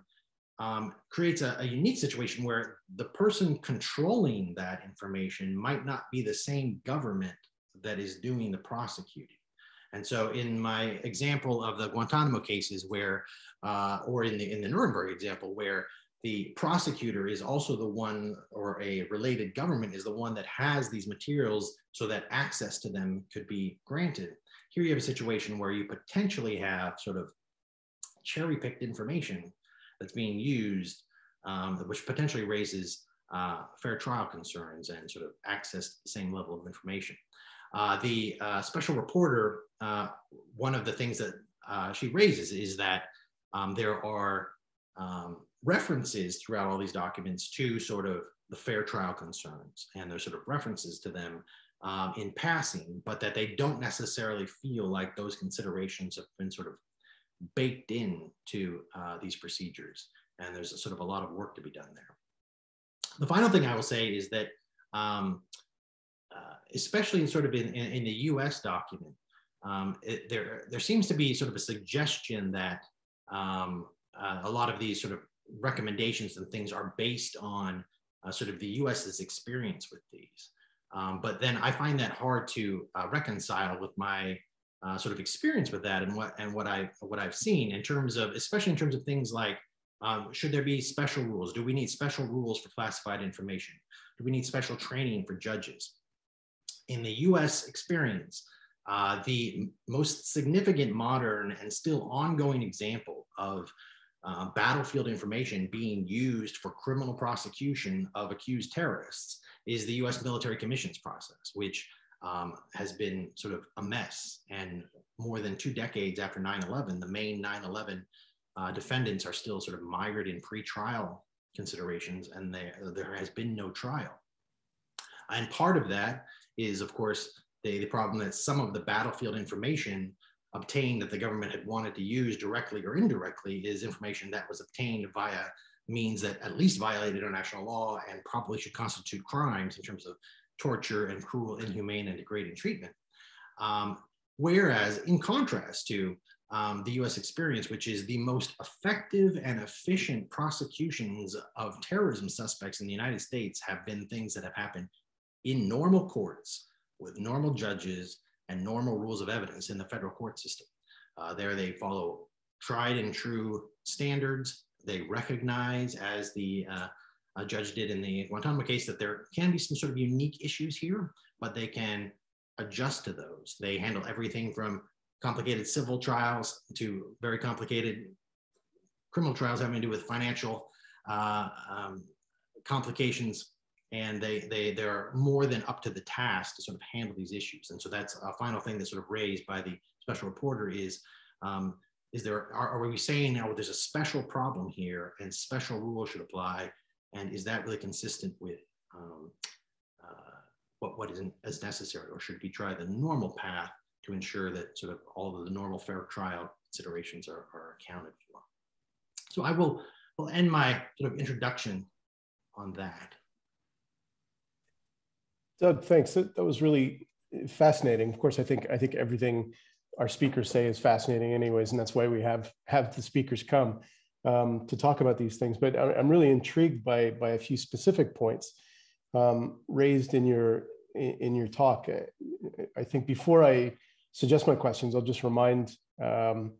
um, creates a, a, unique situation where the person controlling that information might not be the same government that is doing the prosecuting. And so, in my example of the Guantanamo cases, where, uh, or in the in the Nuremberg example, where the prosecutor is also the one, or a related government is the one that has these materials, so that access to them could be granted. Here, you have a situation where you potentially have sort of cherry picked information that's being used, um, which potentially raises uh, fair trial concerns and sort of access to the same level of information. Uh, the uh, special rapporteur, uh, one of the things that uh, she raises is that um, there are um, references throughout all these documents to sort of the fair trial concerns, and there's sort of references to them um, in passing, but that they don't necessarily feel like those considerations have been sort of baked in to uh, these procedures. And there's sort of a lot of work to be done there. The final thing I will say is that, um, uh, especially in sort of in, in, in the US document, um, it, there, there seems to be sort of a suggestion that um, uh, a lot of these sort of recommendations and things are based on uh, sort of the US's experience with these. Um, but then I find that hard to uh, reconcile with my uh, sort of experience with that and what and what I what I've seen in terms of especially in terms of things like um, should there be special rules? Do we need special rules for classified information? Do we need special training for judges? In the U.S. experience, uh, the most significant modern and still ongoing example of uh, battlefield information being used for criminal prosecution of accused terrorists is the US military commissions process, which um, has been sort of a mess. And more than two decades after 9 11, the main 9 11 uh, defendants are still sort of mired in pre-trial considerations, and there, there has been no trial. And part of that is, of course, the, the problem that some of the battlefield information obtained that the government had wanted to use directly or indirectly is information that was obtained via means that at least violated international law and probably should constitute crimes in terms of torture and cruel, inhumane, and degrading treatment. Um, whereas, in contrast to um, the US experience, which is the most effective and efficient prosecutions of terrorism suspects in the United States have been things that have happened in normal courts with normal judges and normal rules of evidence in the federal court system. Uh, there they follow tried and true standards. They recognize, as the uh, judge did in the Guantanamo case, that there can be some sort of unique issues here, but they can adjust to those. They handle everything from complicated civil trials to very complicated criminal trials having to do with financial uh, um, complications. And they, they, they're more than up to the task to sort of handle these issues. And so that's a final thing that's sort of raised by the special rapporteur is, um, is there, are, are we saying now there's a special problem here and special rules should apply? And is that really consistent with um, uh, what, what isn't as necessary or should we try the normal path to ensure that sort of all of the normal fair trial considerations are, are accounted for. So I will, will end my sort of introduction on that. Doug, thanks. That, that was really fascinating. Of course, I think I think everything our speakers say is fascinating, anyways, and that's why we have have the speakers come um, to talk about these things. But I'm really intrigued by by a few specific points um, raised in your in your talk. I think before I suggest my questions, I'll just remind um,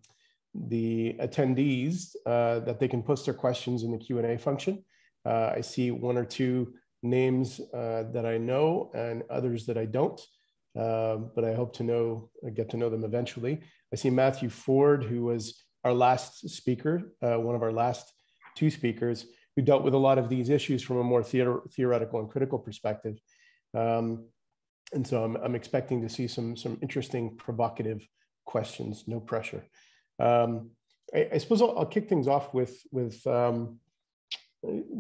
the attendees uh, that they can post their questions in the Q&A function. Uh, I see one or two names uh, that I know and others that I don't, um, but I hope to know, get to know them eventually. I see Matthew Ford, who was our last speaker, uh, one of our last two speakers, who dealt with a lot of these issues from a more theor theoretical and critical perspective. Um, and so I'm, I'm expecting to see some some interesting provocative questions no pressure um, I, I, suppose I'll, I'll, kick things off with with um,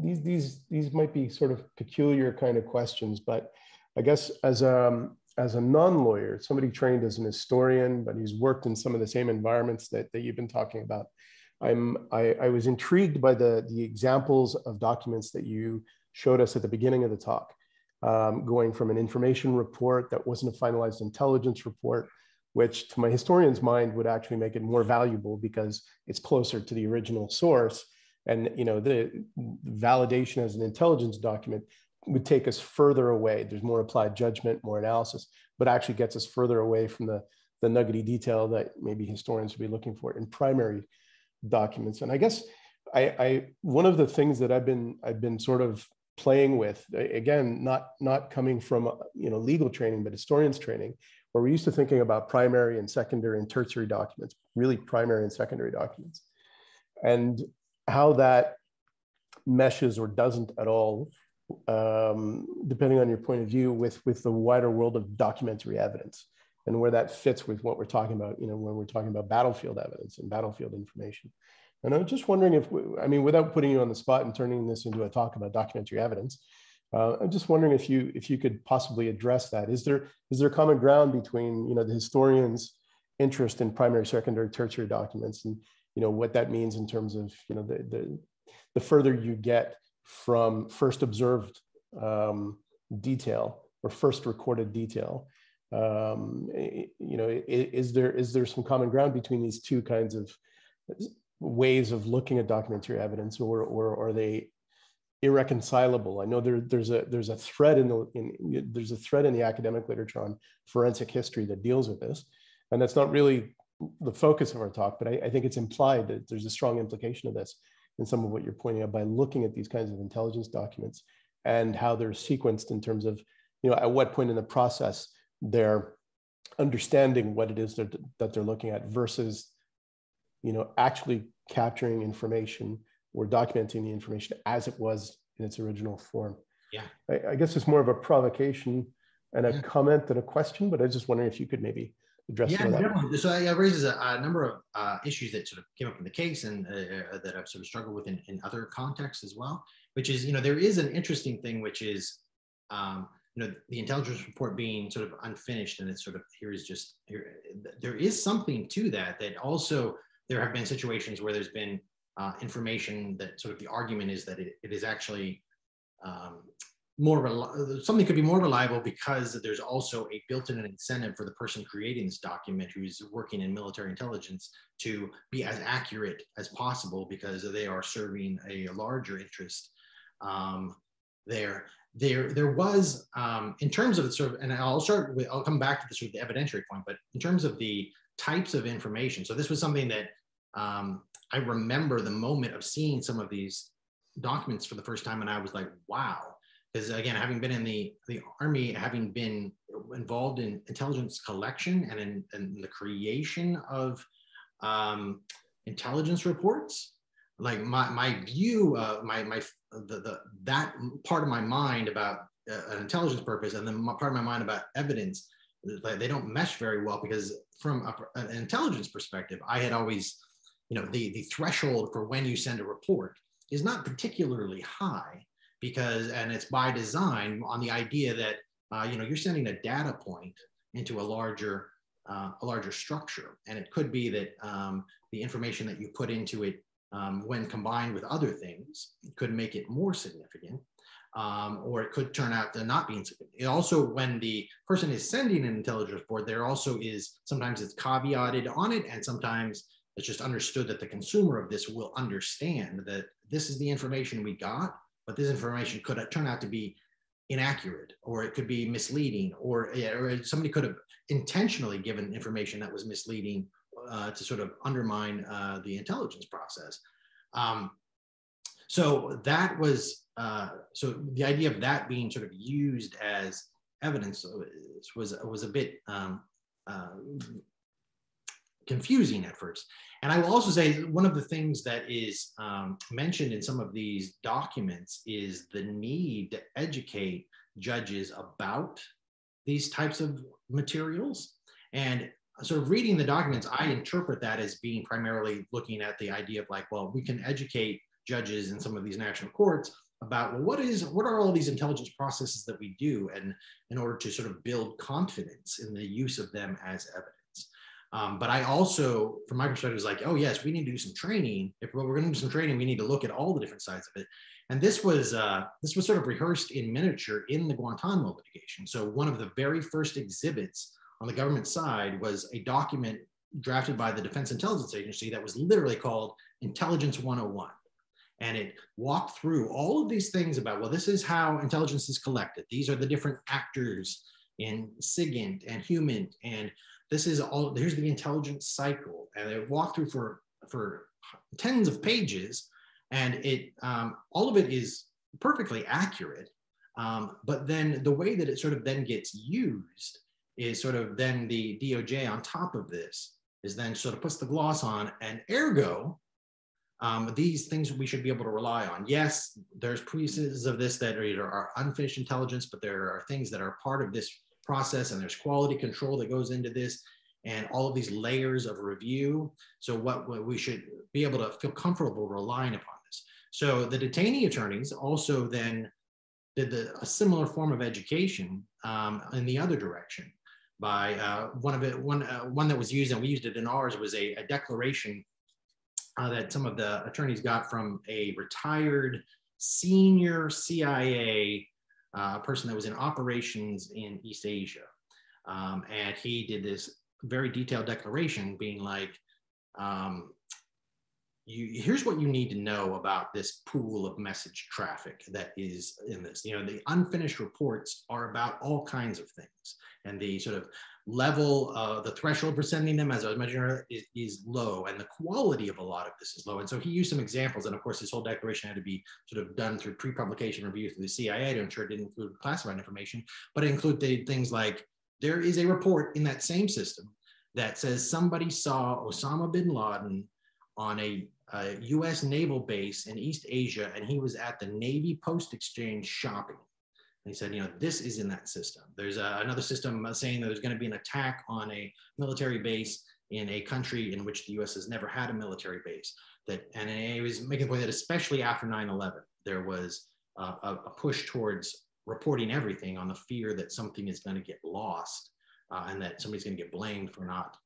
these these these might be sort of peculiar kind of questions but i guess as a um, as a non-lawyer somebody trained as an historian but he's worked in some of the same environments that, that you've been talking about i'm I, I was intrigued by the the examples of documents that you showed us at the beginning of the talk um, going from an information report that wasn't a finalized intelligence report, which to my historian's mind would actually make it more valuable because it's closer to the original source. And you know, the validation as an intelligence document would take us further away. There's more applied judgment, more analysis, but actually gets us further away from the, the nuggety detail that maybe historians would be looking for in primary documents. And I guess I, I one of the things that I've been I've been sort of playing with again not not coming from you know legal training but historians training where we're used to thinking about primary and secondary and tertiary documents really primary and secondary documents and how that meshes or doesn't at all um, depending on your point of view with with the wider world of documentary evidence and where that fits with what we're talking about you know when we're talking about battlefield evidence and battlefield information and I'm just wondering if, I mean, without putting you on the spot and turning this into a talk about documentary evidence, uh, I'm just wondering if you if you could possibly address that. Is there is there common ground between you know the historian's interest in primary, secondary, tertiary documents, and you know what that means in terms of you know the the, the further you get from first observed um, detail or first recorded detail. Um, you know, is there is there some common ground between these two kinds of ways of looking at documentary evidence or, or are they irreconcilable i know there, there's a there's a thread in the in, there's a thread in the academic literature on forensic history that deals with this and that's not really the focus of our talk but I, I think it's implied that there's a strong implication of this in some of what you're pointing out by looking at these kinds of intelligence documents and how they're sequenced in terms of you know at what point in the process they're understanding what it is that, that they're looking at versus you know actually capturing information or documenting the information as it was in its original form. Yeah. I, I guess it's more of a provocation and a yeah. comment than a question, but I was just wondering if you could maybe address yeah, definitely. So it raises a, a number of uh, issues that sort of came up in the case and uh, uh, that I've sort of struggled with in, in, other contexts as well, which is, you know, there is an interesting thing, which is, um, you know, the intelligence report being sort of unfinished and it's sort of, here is just, here, there is something to that, that also there have been situations where there's been uh, information that sort of the argument is that it, it is actually um, more something could be more reliable because there's also a built-in incentive for the person creating this document who's working in military intelligence to be as accurate as possible because they are serving a larger interest um, there. There there was um, in terms of the sort of and i'll start with i'll come back to this with the evidentiary point but in terms of the types of information so this was something that um, i remember the moment of seeing some of these documents for the first time and i was like wow because again having been in the the army having been involved in intelligence collection and in, in the creation of um, intelligence reports like my, my view uh, my my the, the that part of my mind about uh, an intelligence purpose and then part of my mind about evidence like they don't mesh very well because from a, an intelligence perspective i had always you know the the threshold for when you send a report is not particularly high because and it's by design on the idea that uh, you know you're sending a data point into a larger uh, a larger structure and it could be that um, the information that you put into it um, when combined with other things, could make it more significant. Um, or it could turn out to not be insignificant. It also, when the person is sending an intelligence report, there also is sometimes it's caveated on it, and sometimes it's just understood that the consumer of this will understand that this is the information we got, but this information could turn out to be inaccurate, or it could be misleading, or, or somebody could have intentionally given information that was misleading uh, to sort of undermine uh, the intelligence process. Um, so that was uh, so the idea of that being sort of used as evidence was was a bit um, uh, confusing at first. And I will also say one of the things that is um, mentioned in some of these documents is the need to educate judges about these types of materials. And sort of reading the documents, I interpret that as being primarily looking at the idea of like, well, we can educate judges in some of these national courts about well, what is what are all these intelligence processes that we do, and in order to sort of build confidence in the use of them as evidence. Um, but I also, from my perspective, is like, oh yes, we need to do some training. If we're going to do some training, we need to look at all the different sides of it. And this was uh, this was sort of rehearsed in miniature in the Guantanamo litigation. So one of the very first exhibits on the government side was a document drafted by the Defense Intelligence Agency that was literally called Intelligence 101. And it walked through all of these things about, well, this is how intelligence is collected. These are the different actors in SIGINT and HUMINT. And this is all, here's the intelligence cycle. And it walked through for, for tens of pages. And it, um, all of it is perfectly accurate. Um, but then the way that it sort of then gets used is sort of then the DOJ on top of this is then sort of puts the gloss on and ergo, um, these things we should be able to rely on. Yes, there's pieces of this that are, are unfinished intelligence, but there are things that are part of this process and there's quality control that goes into this and all of these layers of review. So what, what we should be able to feel comfortable relying upon this. So the detainee attorneys also then did the, a similar form of education um, in the other direction by uh, one of it, one, uh, one that was used, and we used it in ours, was a, a declaration uh, that some of the attorneys got from a retired senior CIA uh, person that was in operations in East Asia. Um, and he did this very detailed declaration being like, um, you, here's what you need to know about this pool of message traffic that is in this. You know, the unfinished reports are about all kinds of things and the sort of level, uh, the threshold for sending them, as I was mentioning earlier, is, is, low, and the quality of a lot of this is low. And so he used some examples, and of course, this whole declaration had to be sort of done through pre-publication review through the CIA to ensure it didn't include classified information, but it included things like there is a report in that same system that says somebody saw Osama bin Laden on a, a U.S. naval base in East Asia, and he was at the Navy Post Exchange shopping he said, you know, this is in that system. There's a, another system uh, saying that there's going to be an attack on a military base in a country in which the U.S. has never had a military base. That and he was making the point that especially after 9/11, there was uh, a, a push towards reporting everything on the fear that something is going to get lost uh, and that somebody's going to get blamed for not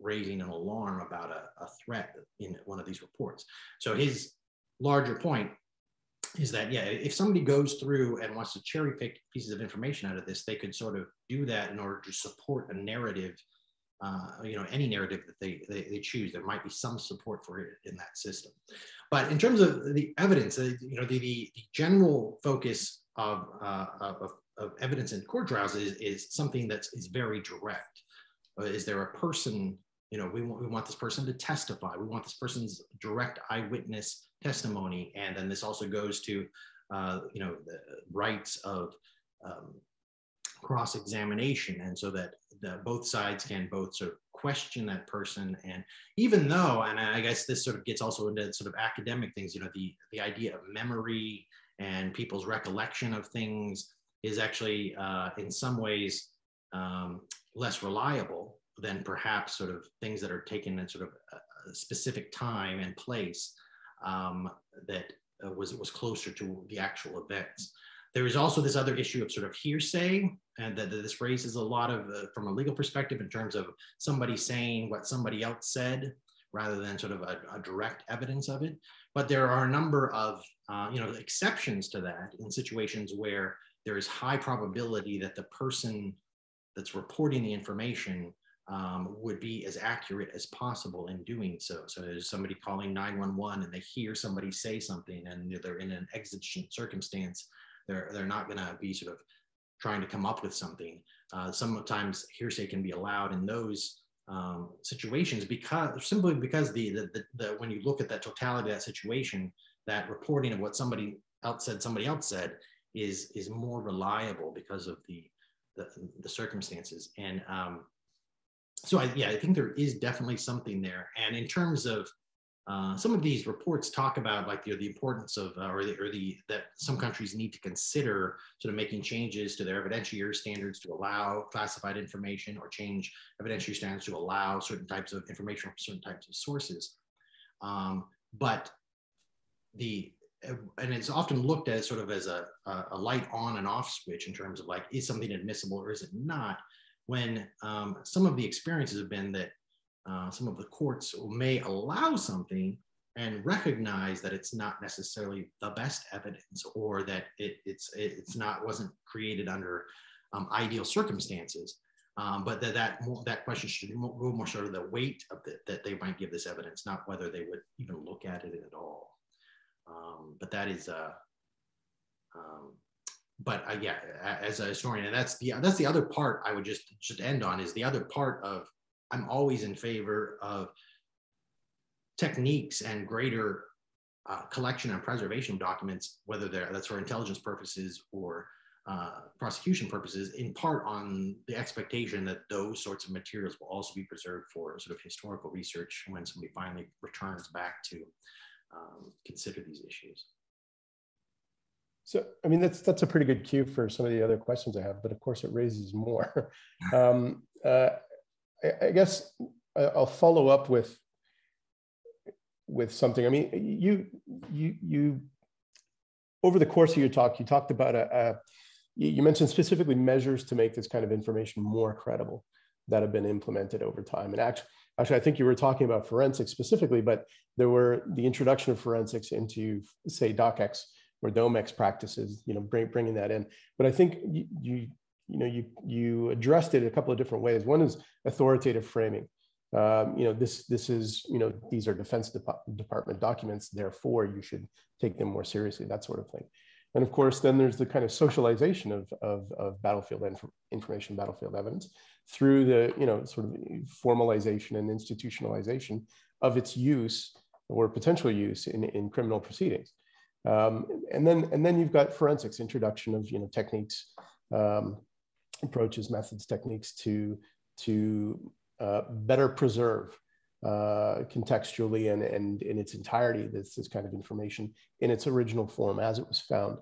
raising an alarm about a, a threat in one of these reports. So his larger point is that yeah, if somebody goes through and wants to cherry pick pieces of information out of this, they could sort of do that in order to support a narrative. Uh, you know, any narrative that they, they, they choose, there might be some support for it in that system. But in terms of the evidence, you know, the, the, the general focus of, uh, of, of, evidence in court trials is, is something that is very direct. Uh, is there a person, you know, we want, we want this person to testify. We want this person's direct eyewitness testimony. And then this also goes to, uh, you know, the rights of um, cross-examination. And so that the, both sides can both sort of question that person. And even though, and I guess this sort of gets also into sort of academic things, you know, the, the idea of memory and people's recollection of things is actually uh, in some ways um, less reliable than perhaps sort of things that are taken in sort of a specific time and place um, that uh, was was closer to the actual events. There is also this other issue of sort of hearsay, and that, that this raises a lot of, uh, from a legal perspective, in terms of somebody saying what somebody else said rather than sort of a, a direct evidence of it. But there are a number of, uh, you know, exceptions to that in situations where there is high probability that the person that's reporting the information um, would be as accurate as possible in doing so. So there's somebody calling 911 and they hear somebody say something and they're in an exigent circumstance. They're, they're not going to be sort of trying to come up with something. Uh, sometimes hearsay can be allowed in those um, situations because simply because the, the, the, the, when you look at that totality of that situation, that reporting of what somebody else said, somebody else said is, is more reliable because of the, the, the circumstances. And um, so I, yeah, I think there is definitely something there. And in terms of uh, some of these reports talk about like the, the importance of uh, or, the, or the that some countries need to consider sort of making changes to their evidentiary standards to allow classified information or change evidentiary standards to allow certain types of information from certain types of sources. Um, but the and it's often looked at sort of as a, a light on and off switch in terms of like is something admissible or is it not when um, some of the experiences have been that uh, some of the courts may allow something and recognize that it's not necessarily the best evidence or that it, it's it's not wasn't created under um, ideal circumstances. Um, but that that, that question should go more sort of the weight of the, that they might give this evidence not whether they would even look at it at all. Um, but that is uh, um, but uh, yeah, as a historian, and that's the that's the other part I would just just end on is the other part of I'm always in favor of techniques and greater uh, collection and preservation of documents, whether they're that's for intelligence purposes or uh, prosecution purposes, in part on the expectation that those sorts of materials will also be preserved for sort of historical research when somebody finally returns back to um, consider these issues. So, I mean, that's that's a pretty good cue for some of the other questions I have, but of course it raises more. <laughs> um, uh, I, I, guess I'll follow up with with something. I mean, you you you over the course of your talk, you talked about a, a you mentioned specifically measures to make this kind of information more credible that have been implemented over time. And actually, actually, I think you were talking about forensics specifically, but there were the introduction of forensics into, say, DOCEX or Domex practices, you know, bring, bringing that in. But I think you, you, you know, you, you addressed it a couple of different ways. One is authoritative framing. Um, you know, this, this is, you know, these are Defense Department documents, therefore you should take them more seriously, that sort of thing. And of course, then there's the kind of socialization of, of, of battlefield inf information, battlefield evidence through the, you know, sort of formalization and institutionalization of its use or potential use in, in criminal proceedings. Um, and then and then you've got forensics, introduction of you know techniques, um, approaches, methods, techniques to to uh, better preserve uh, contextually and, and in its entirety this, this kind of information in its original form as it was found.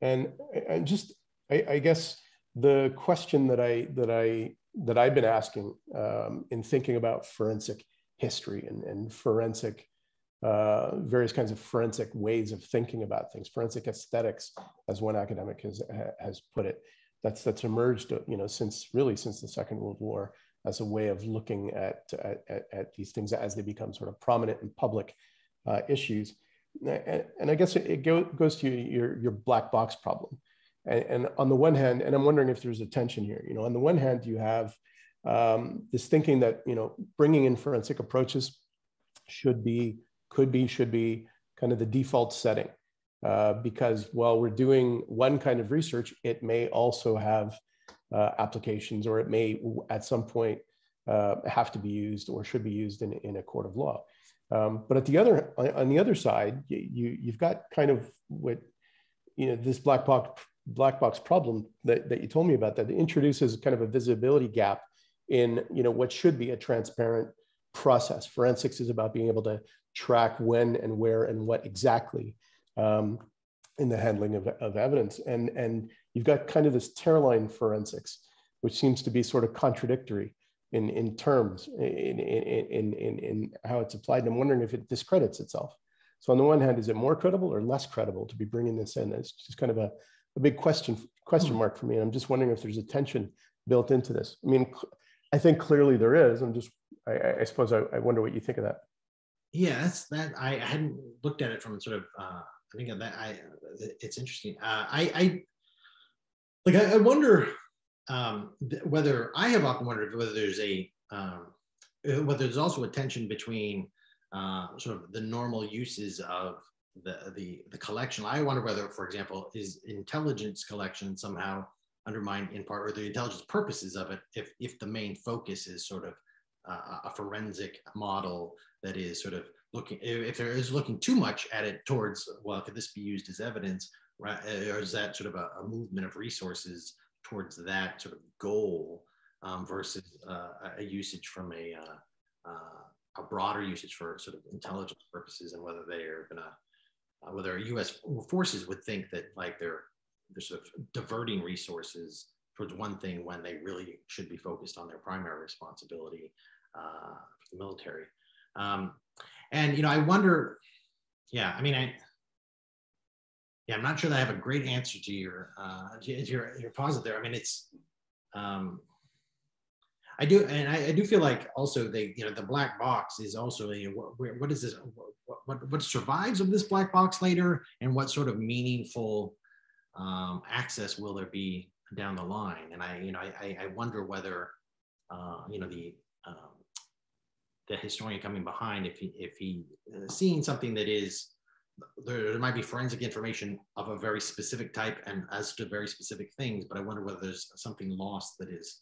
And, and just I, I guess the question that I that I that I've been asking um, in thinking about forensic history and, and forensic uh, various kinds of forensic ways of thinking about things, forensic aesthetics, as one academic has, has put it. That's, that's emerged, you know, since really since the Second World War as a way of looking at, at, at these things as they become sort of prominent and public uh, issues. and and, I guess it goes to your, your black box problem. And, and, on the one hand, and I'm wondering if there's a tension here, you know, on the one hand, you have um, this thinking that, you know, bringing in forensic approaches should be, could be, should be kind of the default setting. Uh, because while we're doing one kind of research, it may also have uh, applications or it may at some point uh, have to be used or should be used in, in a court of law. Um, but at the other, on the other side, you, you've got kind of what, you know, this black box, black box problem that, that you told me about that introduces kind of a visibility gap in, you know, what should be a transparent process. Forensics is about being able to track when and where and what exactly um, in the handling of, of evidence. And, and you've got kind of this tear line forensics, which seems to be sort of contradictory in, in terms, in, in, in, in, how it's applied. And I'm wondering if it discredits itself. So on the one hand, is it more credible or less credible to be bringing this in? It's just kind of a, a big question, question hmm. mark for me. And I'm just wondering if there's a tension built into this. I mean, I think clearly there is. I'm just, I, I suppose I, I, wonder what you think of that. That's that. I hadn't looked at it from sort of, uh, I think that I, it's interesting. Uh, I, I, like, I, I wonder um, whether I have often wondered whether there's a um, uh, whether there's also a tension between uh, sort of the normal uses of the, the the collection. I wonder whether, for example, is intelligence collection somehow undermined in part, or the intelligence purposes of it, if if the main focus is sort of uh, a forensic model that is sort of looking if there is looking too much at it towards well could this be used as evidence right or is that sort of a, a movement of resources towards that sort of goal um, versus uh, a usage from a, uh, uh, a broader usage for sort of intelligence purposes and whether they are going to, uh, whether U.S. forces would think that like they're, they're sort of diverting resources towards one thing when they really should be focused on their primary responsibility uh, military. Um, and, you know, I wonder, yeah, I mean, I, yeah, I'm not sure that I have a great answer to your uh, to your your posit there. I mean, it's um, I do, and I, I, do feel like also they, you know, the black box is also you know, what, what is this? What, what, what survives of this black box later, and what sort of meaningful um, access will there be down the line? And I, you know, I, I wonder whether uh, you know the um, the historian coming behind, if he if he uh, seeing something that is there, there, might be forensic information of a very specific type and as to very specific things, but I wonder whether there's something lost that is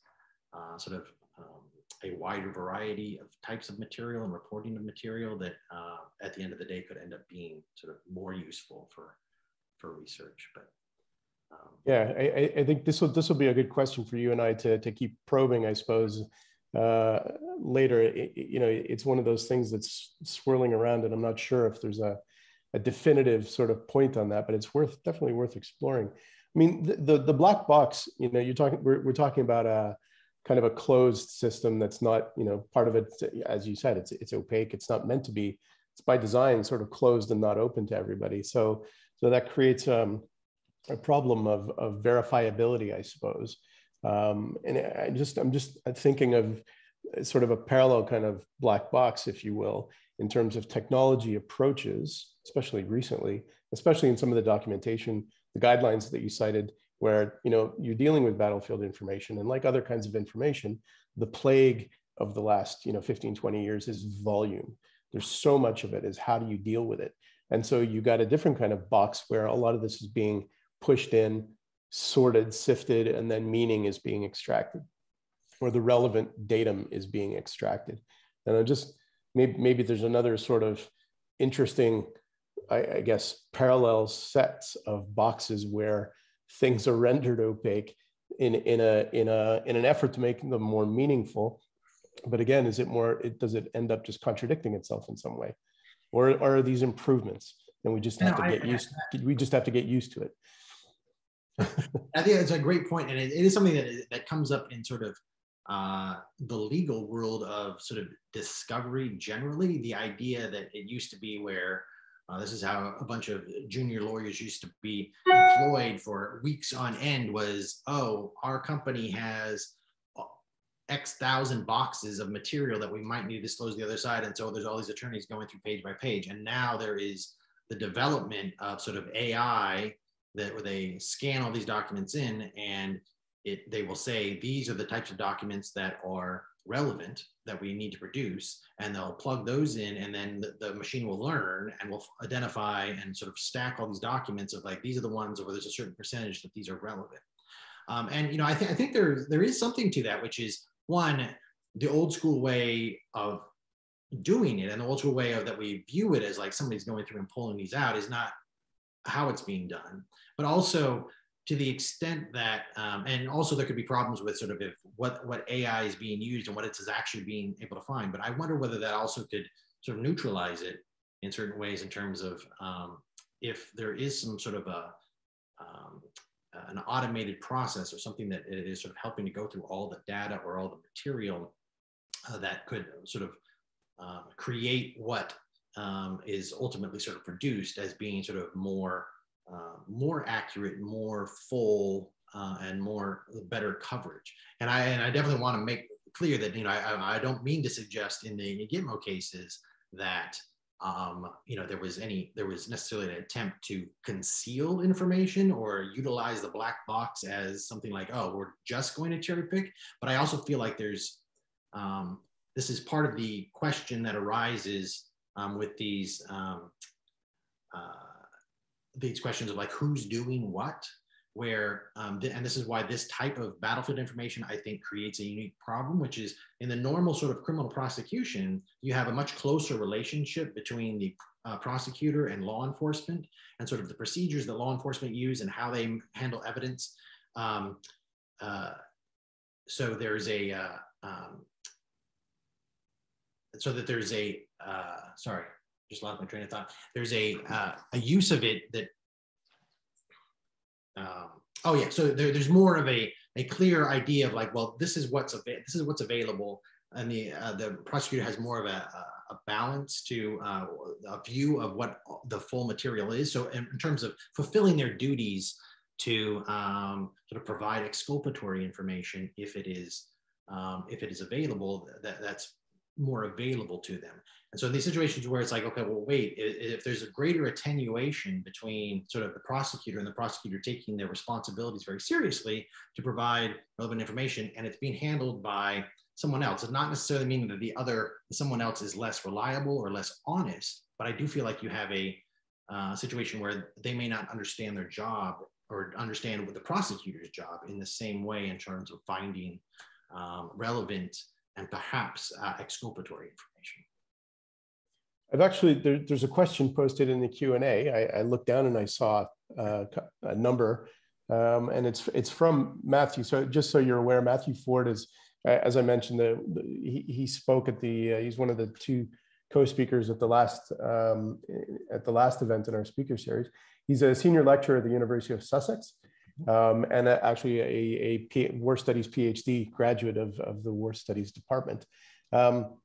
uh, sort of um, a wider variety of types of material and reporting of material that uh, at the end of the day could end up being sort of more useful for, for research. But um, yeah, I, I, think this will this will be a good question for you and I to, to keep probing, I suppose. Uh, later, it, you know, it's one of those things that's swirling around, and I'm not sure if there's a a definitive sort of point on that, but it's worth definitely worth exploring. I mean, the, the, the black box, you know, you're talking, we're, we're talking about a kind of a closed system that's not, you know, part of it, as you said, it's, it's opaque. It's not meant to be, it's by design sort of closed and not open to everybody. So, so that creates um, a problem of, of verifiability, I suppose. Um, and I just, I'm just thinking of sort of a parallel kind of black box, if you will, in terms of technology approaches, especially recently, especially in some of the documentation, the guidelines that you cited, where you know you're dealing with battlefield information and like other kinds of information, the plague of the last you know 15, 20 years is volume. There's so much of it is how do you deal with it? And so you got a different kind of box where a lot of this is being pushed in, sorted, sifted, and then meaning is being extracted, or the relevant datum is being extracted. And I just maybe, maybe there's another sort of interesting, I, I guess, parallel sets of boxes where things are rendered opaque in, in, a, in, a, in an effort to make them more meaningful. But again, is it more, it, does it end up just contradicting itself in some way? Or, or are these improvements? And we just have no, to get I, used, we just have to get used to it. I think it's a great point, and it, it is something that that comes up in sort of uh, the legal world of sort of discovery generally. The idea that it used to be where uh, this is how a bunch of junior lawyers used to be employed for weeks on end was, oh, our company has X thousand boxes of material that we might need to disclose to the other side. And so there's all these attorneys going through page by page. And now there is the development of sort of AI that where they scan all these documents in and it, they will say these are the types of documents that are relevant that we need to produce and they'll plug those in and then the, the, machine will learn and will identify and sort of stack all these documents of like these are the ones where there's a certain percentage that these are relevant. Um, and you know I, th- I think there there is something to that which is one the old school way of doing it and the old school way of that we view it as like somebody's going through and pulling these out is not how it's being done but also to the extent that, um, and also there could be problems with sort of if what, what AI is being used and what it's actually being able to find. But I wonder whether that also could sort of neutralize it in certain ways in terms of um, if there is some sort of a, um, an automated process or something that it is sort of helping to go through all the data or all the material uh, that could sort of uh, create what um, is ultimately sort of produced as being sort of more uh, more accurate, more full, uh, and more better coverage. And I and I definitely want to make clear that you know I, I don't mean to suggest in the Gitmo cases that um, you know there was any there was necessarily an attempt to conceal information or utilize the black box as something like oh we're just going to cherry pick. But I also feel like there's um, this is part of the question that arises um, with these. Um, uh, these questions of like who's doing what where um, th- and this is why this type of battlefield information i think creates a unique problem which is in the normal sort of criminal prosecution you have a much closer relationship between the uh, prosecutor and law enforcement and sort of the procedures that law enforcement use and how they handle evidence um, uh, so there's a uh, um, so that there's a uh, sorry just lost my train of thought. There's a uh, a use of it that. Um, oh yeah, so there, there's more of a a clear idea of like, well, this is what's available. This is what's available, and the uh, the prosecutor has more of a, a balance to uh, a view of what the full material is. So in, in terms of fulfilling their duties to um, sort of provide exculpatory information, if it is um, if it is available, that that's more available to them. And so in these situations where it's like, okay, well, wait, if there's a greater attenuation between sort of the prosecutor and the prosecutor taking their responsibilities very seriously to provide relevant information, and it's being handled by someone else, it's not necessarily meaning that the other someone else is less reliable or less honest, but I do feel like you have a uh, situation where they may not understand their job or understand what the prosecutor's job in the same way in terms of finding um, relevant and perhaps uh, exculpatory information. I've actually, there, there's a question posted in the Q&A. I, I looked down and I saw uh, a number um, and it's, it's from Matthew. So just so you're aware, Matthew Ford is, as I mentioned, the, the he, he spoke at the, uh, he's one of the two co-speakers at the last, um, at the last event in our speaker series. He's a senior lecturer at the University of Sussex um, and actually a, a P War Studies PhD graduate of, of the War Studies Department. Um,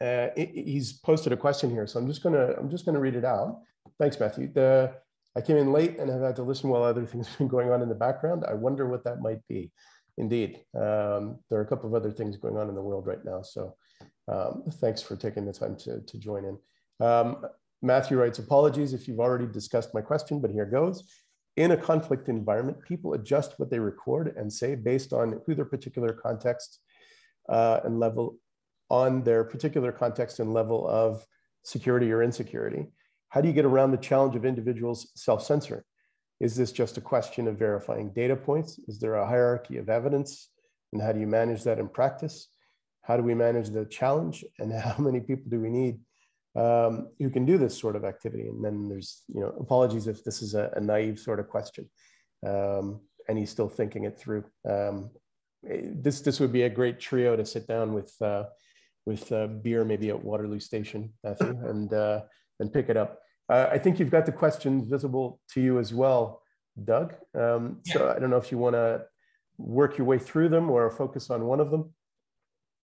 uh, he's posted a question here, so I'm just gonna I'm just gonna read it out. Thanks, Matthew. The, I came in late and have had to listen while other things have been going on in the background. I wonder what that might be. Indeed, um, there are a couple of other things going on in the world right now. So um, thanks for taking the time to, to join in. Um, Matthew writes, apologies if you've already discussed my question, but here goes. In a conflict environment, people adjust what they record and say based on who their particular context uh, and level, on their particular context and level of security or insecurity. How do you get around the challenge of individuals self-censoring? Is this just a question of verifying data points? Is there a hierarchy of evidence? And how do you manage that in practice? How do we manage the challenge? And <laughs> how many people do we need um, who can do this sort of activity. And then there's, you know, apologies if this is a, a naive sort of question um, and he's still thinking it through. Um, this, this would be a great trio to sit down with, uh, with uh, beer, maybe at Waterloo Station, Matthew, and, uh, and pick it up. Uh, I think you've got the questions visible to you as well, Doug. Um, yeah. So I don't know if you want to work your way through them or focus on one of them.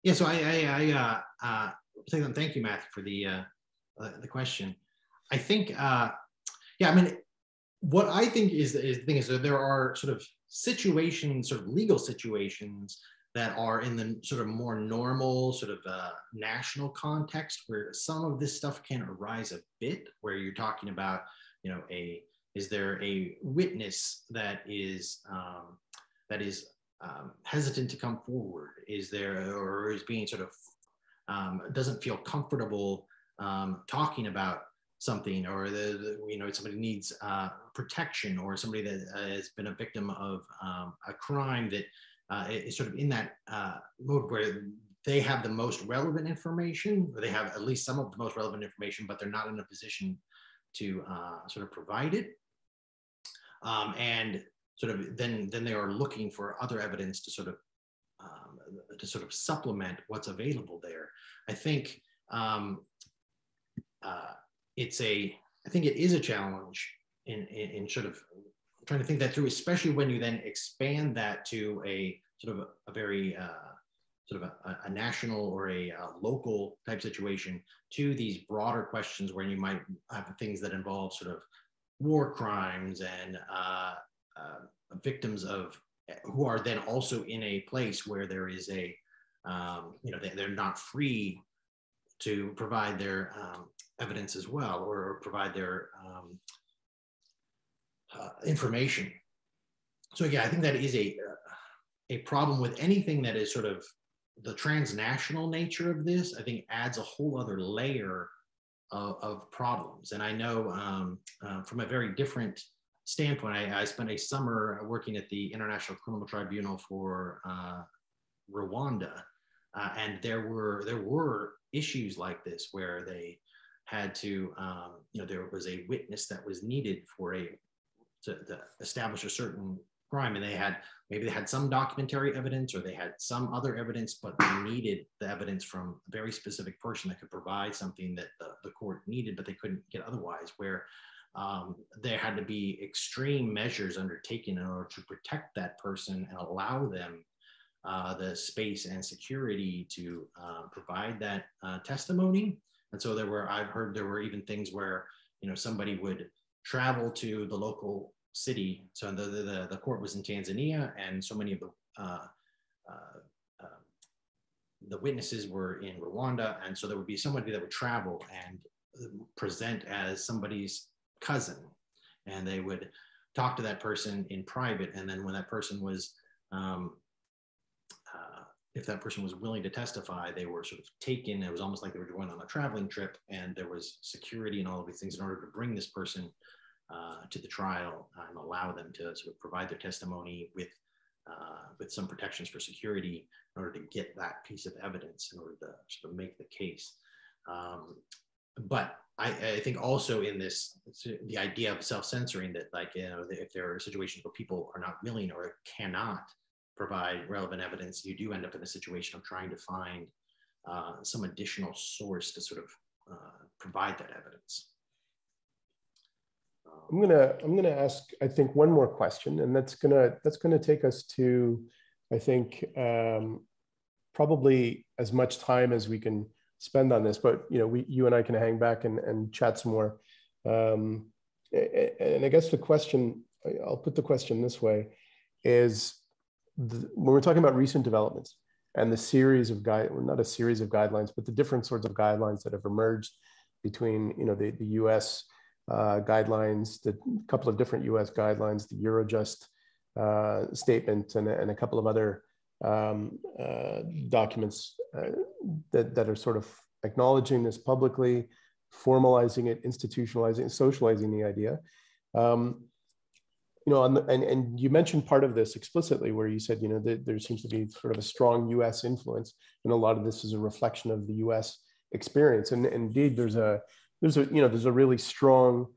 Yeah, so I, I, I thank you, Matthew, for the uh, uh, the question. I think, uh, yeah, I mean, what I think is, is the thing is that there are sort of situations, sort of legal situations that are in the sort of more normal sort of uh, national context where some of this stuff can arise a bit where you're talking about you know a is there a witness that is um, that is um, hesitant to come forward is there or is being sort of um, doesn't feel comfortable um, talking about something or the, the, you know somebody needs uh, protection or somebody that uh, has been a victim of um, a crime that uh, is sort of in that uh, mode where they have the most relevant information, or they have at least some of the most relevant information, but they're not in a position to uh, sort of provide it. Um, and sort of then then they are looking for other evidence to sort of to sort of supplement what's available there. I think um, uh, it's a I think it is a challenge in, in, in sort of trying to think that through, especially when you then expand that to a sort of a, a very uh, sort of a, a, national or a, a, local type situation to these broader questions where you might have things that involve sort of war crimes and uh, uh, victims of who are then also in a place where there is a um, you know they, they're not free to provide their um, evidence as well or provide their um, uh, information. So yeah, I think that is a a problem with anything that is sort of the transnational nature of this. I think adds a whole other layer of, of problems. And I know um, uh, from a very different standpoint, I, I, spent a summer working at the International Criminal Tribunal for uh, Rwanda, uh, and there were there were issues like this where they had to, um, you know, there was a witness that was needed for a to, to establish a certain crime and they had maybe they had some documentary evidence or they had some other evidence but they needed the evidence from a very specific person that could provide something that the, the court needed but they couldn't get otherwise where um, there had to be extreme measures undertaken in order to protect that person and allow them uh, the space and security to uh, provide that uh, testimony and so there were i've heard there were even things where you know somebody would travel to the local city. So the, the, the court was in Tanzania, and so many of the uh, uh, uh, the witnesses were in Rwanda, and so there would be somebody that would travel and present as somebody's cousin, and they would talk to that person in private, and then when that person was um, uh, if that person was willing to testify, they were sort of taken. It was almost like they were going on a traveling trip, and there was security and all of these things in order to bring this person uh, to the trial and allow them to sort of provide their testimony with uh, with some protections for security in order to get that piece of evidence in order to sort of make the case. Um, but I, I, think also in this, the idea of self-censoring that like, you know, if there are situations where people are not willing or cannot provide relevant evidence, you do end up in a situation of trying to find uh, some additional source to sort of uh, provide that evidence. I'm gonna I'm gonna ask I think one more question, and that's gonna that's gonna take us to I think um, probably as much time as we can spend on this. But you know, we you and I can hang back and, and chat some more. Um, and I guess the question I'll put the question this way is the, when we're talking about recent developments and the series of guide well, not a series of guidelines, but the different sorts of guidelines that have emerged between you know the, the U.S uh, guidelines, the couple of different US guidelines, the Eurojust uh, statement, and, and, a couple of other um, uh, documents uh, that, that are sort of acknowledging this publicly, formalizing it, institutionalizing, socializing the idea. Um, you know, the, and, and you mentioned part of this explicitly where you said, you know, that there seems to be sort of a strong US influence, and a lot of this is a reflection of the US experience. And, and indeed, there's a there's a you know there's a really strong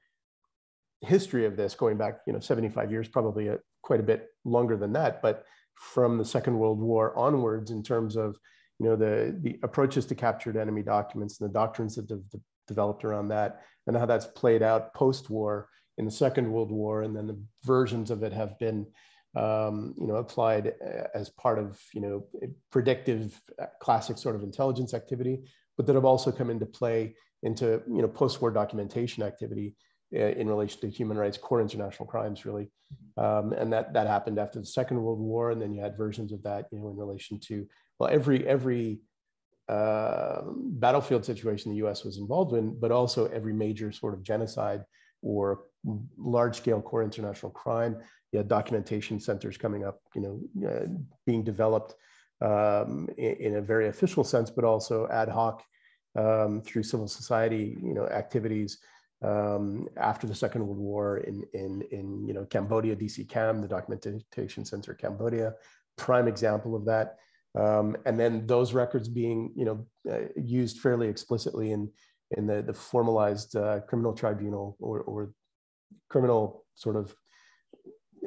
history of this going back you know 75 years probably a, quite a bit longer than that but from the second world war onwards in terms of you know the the approaches to captured enemy documents and the doctrines that have developed around that and how that's played out post-war in the second world war and then the versions of it have been um, you know applied uh, as part of you know predictive uh, classic sort of intelligence activity but that have also come into play into you know post-war documentation activity in relation to human rights, core international crimes, really. Um, and that that happened after the Second World War, and then you had versions of that, you know, in relation to well, every every uh, battlefield situation the U.S. was involved in, but also every major sort of genocide or large-scale core international crime. You had documentation centers coming up, you know, uh, being developed um, in, in, a very official sense, but also ad hoc um, through civil society, you know, activities um, after the Second World War in, in, in you know, Cambodia, DC Cam, the Documentation Center Cambodia, prime example of that. Um, and then those records being you know, uh, used fairly explicitly in, in the, the formalized uh, criminal tribunal or, or criminal sort of,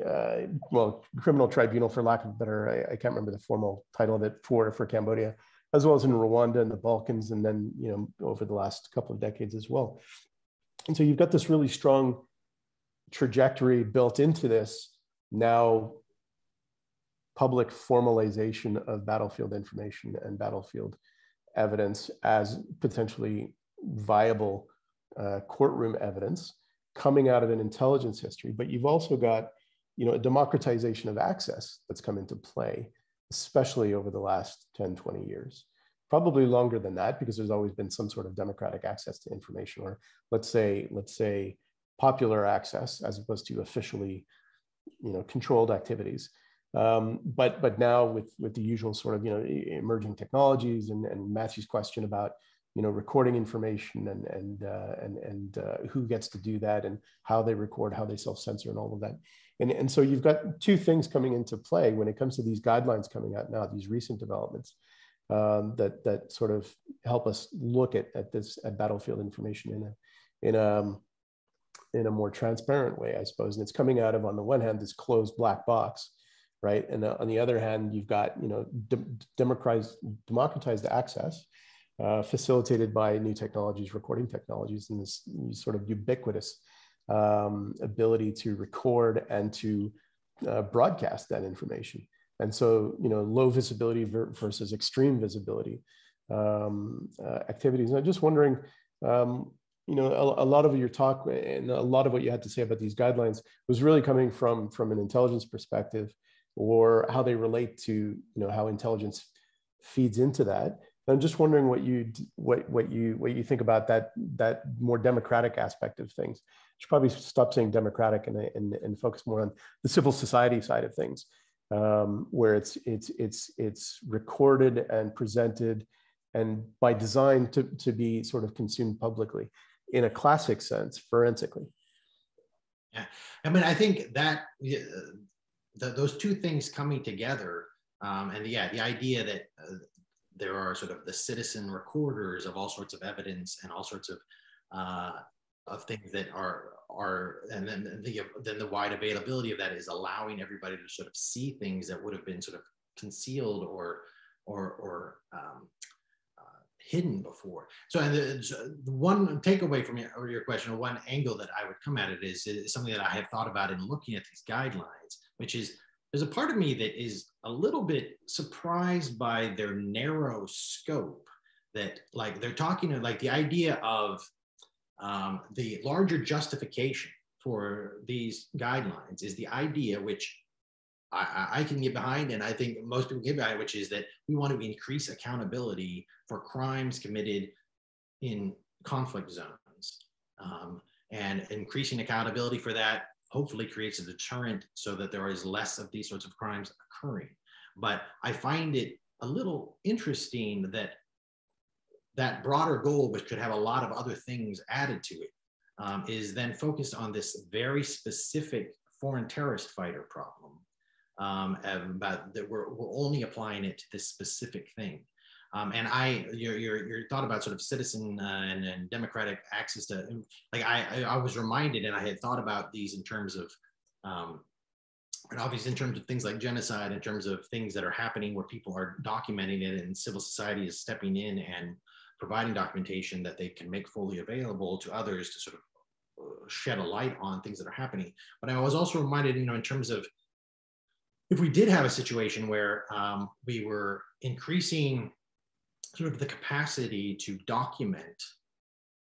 uh, well, criminal tribunal for lack of better, I, I, can't remember the formal title of it for, for Cambodia, as well as in Rwanda and the Balkans, and then you know over the last couple of decades as well. And so you've got this really strong trajectory built into this now public formalization of battlefield information and battlefield evidence as potentially viable uh, courtroom evidence coming out of an intelligence history. But you've also got, you know, a democratization of access that's come into play, especially over the last 10, 20 years probably longer than that because there's always been some sort of democratic access to information or let's say let's say popular access as opposed to officially you know controlled activities. Um, but but now with with the usual sort of you know emerging technologies and, and Matthew's question about you know recording information and and uh, and and uh, who gets to do that and how they record how they self censor and all of that. And and so you've got two things coming into play when it comes to these guidelines coming out now these recent developments um, that that sort of help us look at, at this at battlefield information in a in a um, in a more transparent way, I suppose. And it's coming out of on the one hand this closed black box, right? And on the other hand, you've got you know de- democratized democratized access, uh, facilitated by new technologies, recording technologies, and this sort of ubiquitous um, ability to record and to uh, broadcast that information. And so, you know, low visibility versus extreme visibility um, uh, activities. And I'm just wondering, um, you know, a, a, lot of your talk and a lot of what you had to say about these guidelines was really coming from from an intelligence perspective, or how they relate to, you know, how intelligence feeds into that. And I'm just wondering what you what what you what you think about that that more democratic aspect of things. Should probably stop saying democratic and, and, and focus more on the civil society side of things um, where it's it's it's it's recorded and presented and by design to, to be sort of consumed publicly in a classic sense forensically. Yeah. I mean i think that uh, the, those two things coming together um, and yeah the idea that uh, there are sort of the citizen recorders of all sorts of evidence and all sorts of uh, of things that are are and then the then the wide availability of that is allowing everybody to sort of see things that would have been sort of concealed or or or um, uh, hidden before. So, and the, the, one takeaway from your, your question, or one angle that I would come at it is, is something that I have thought about in looking at these guidelines, which is there's a part of me that is a little bit surprised by their narrow scope. That like they're talking like the idea of um, the larger justification for these guidelines is the idea which I, I, can get behind, and I think most people get behind, which is that we want to increase accountability for crimes committed in conflict zones. Um, and increasing accountability for that hopefully creates a deterrent so that there is less of these sorts of crimes occurring. But I find it a little interesting that that broader goal, which could have a lot of other things added to it, um, is then focused on this very specific foreign terrorist fighter problem. Um, about that we're, we're only applying it to this specific thing. Um, and I, your, your, your thought about sort of citizen uh, and, and democratic access to, like I, I was reminded and I had thought about these in terms of, um, and obviously in terms of things like genocide, in terms of things that are happening where people are documenting it and civil society is stepping in and providing documentation that they can make fully available to others to sort of uh, shed a light on things that are happening. But I was also reminded, you know, in terms of if we did have a situation where um, we were increasing sort of the capacity to document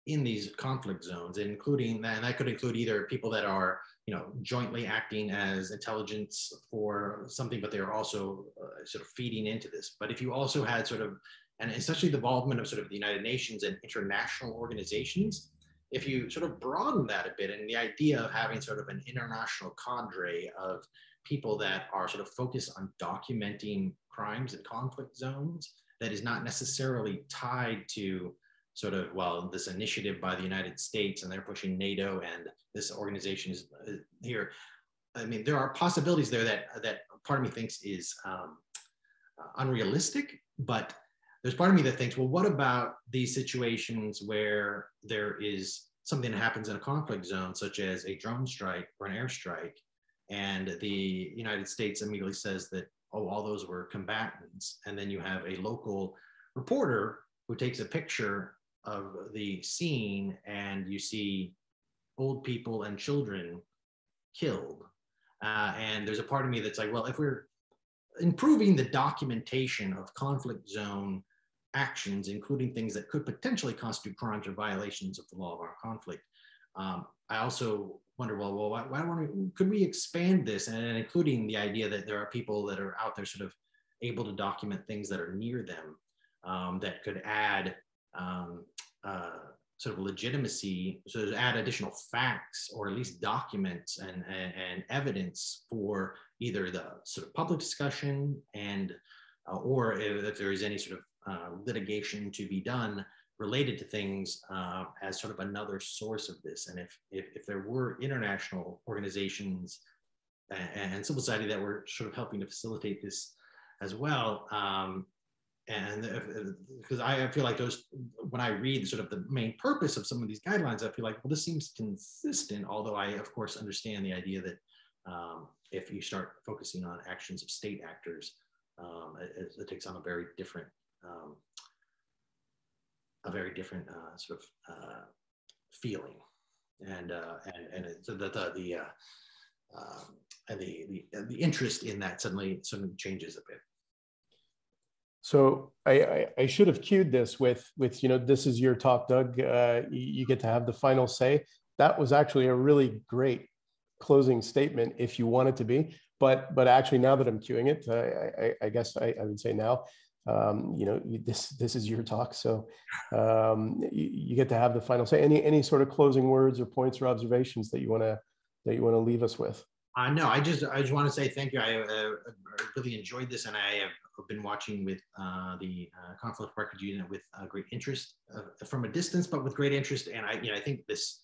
in these conflict zones, including, and that could include either people that are, you know, jointly acting as intelligence for something, but they're also uh, sort of feeding into this. But if you also had sort of, and especially the involvement of sort of the United Nations and international organizations, if you sort of broaden that a bit and the idea of having sort of an international cadre of people that are sort of focused on documenting crimes and conflict zones that is not necessarily tied to sort of well this initiative by the united states and they're pushing nato and this organization is uh, here. I mean there are possibilities there that that part of me thinks is um, unrealistic but there's part of me that thinks well what about these situations where there is something that happens in a conflict zone such as a drone strike or an airstrike and the united states immediately says that oh all those were combatants and then you have a local reporter who takes a picture of the scene and you see old people and children killed. Uh, and there's a part of me that's like, well, if we're improving the documentation of conflict zone actions, including things that could potentially constitute crimes or violations of the law of armed conflict, um, I also wonder, well, well, why, why don't we, could we expand this and, and including the idea that there are people that are out there sort of able to document things that are near them um, that could add um, uh, sort of legitimacy, so to add additional facts or at least documents and, and, and evidence for either the sort of public discussion and uh, or if, if, there is any sort of uh, litigation to be done related to things uh, as sort of another source of this. And if, if, if there were international organizations and, and, civil society that were sort of helping to facilitate this as well, um, and because I feel like those when I read sort of the main purpose of some of these guidelines, I feel like well, this seems consistent. Although I, of course, understand the idea that um, if you start focusing on actions of state actors, um, it, it, takes on a very different, um, a very different uh, sort of uh, feeling, and uh, and and so that the the, uh, um, and the the the interest in that suddenly suddenly changes a bit. So I, I, I, should have cued this with with you know this is your talk, Doug. Uh, you, you, get to have the final say. That was actually a really great closing statement, if you want it to be. But but actually, now that I'm cueing it, I, I, I guess I, would say now, um, you know, this this is your talk, so um, you, you, get to have the final say. Any any sort of closing words or points or observations that you want to that you want to leave us with? Uh, no, I just I just want to say thank you. I uh, really enjoyed this, and I have been watching with uh, the uh, conflict record unit with uh, great interest uh, from a distance, but with great interest. And I, you know, I think this,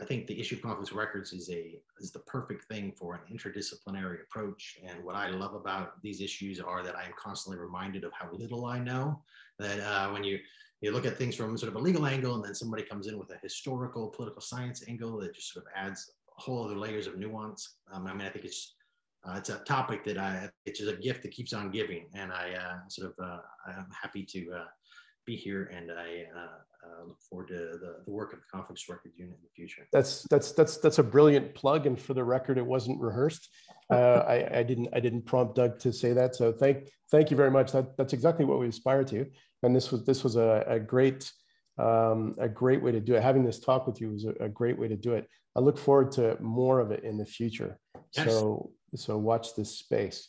I think the issue of conflict records is a is the perfect thing for an interdisciplinary approach. And what I love about these issues are that I am constantly reminded of how little I know. That uh, when you you look at things from sort of a legal angle, and then somebody comes in with a historical, political science angle that just sort of adds whole other layers of nuance. Um, I mean, I think it's uh, it's a topic that I it's just a gift that keeps on giving, and I uh, sort of uh, I'm happy to uh, be here, and I uh, uh, look forward to the, the work of the Conflicts Record Unit in the future. That's that's that's that's a brilliant plug, and for the record, it wasn't rehearsed. <laughs> I, I didn't I didn't prompt Doug to say that, so thank thank you very much. That that's exactly what we aspire to, and this was this was a, a great um, a great way to do it. Having this talk with you was a, a, great way to do it. I look forward to more of it in the future. Yes. So so watch this space.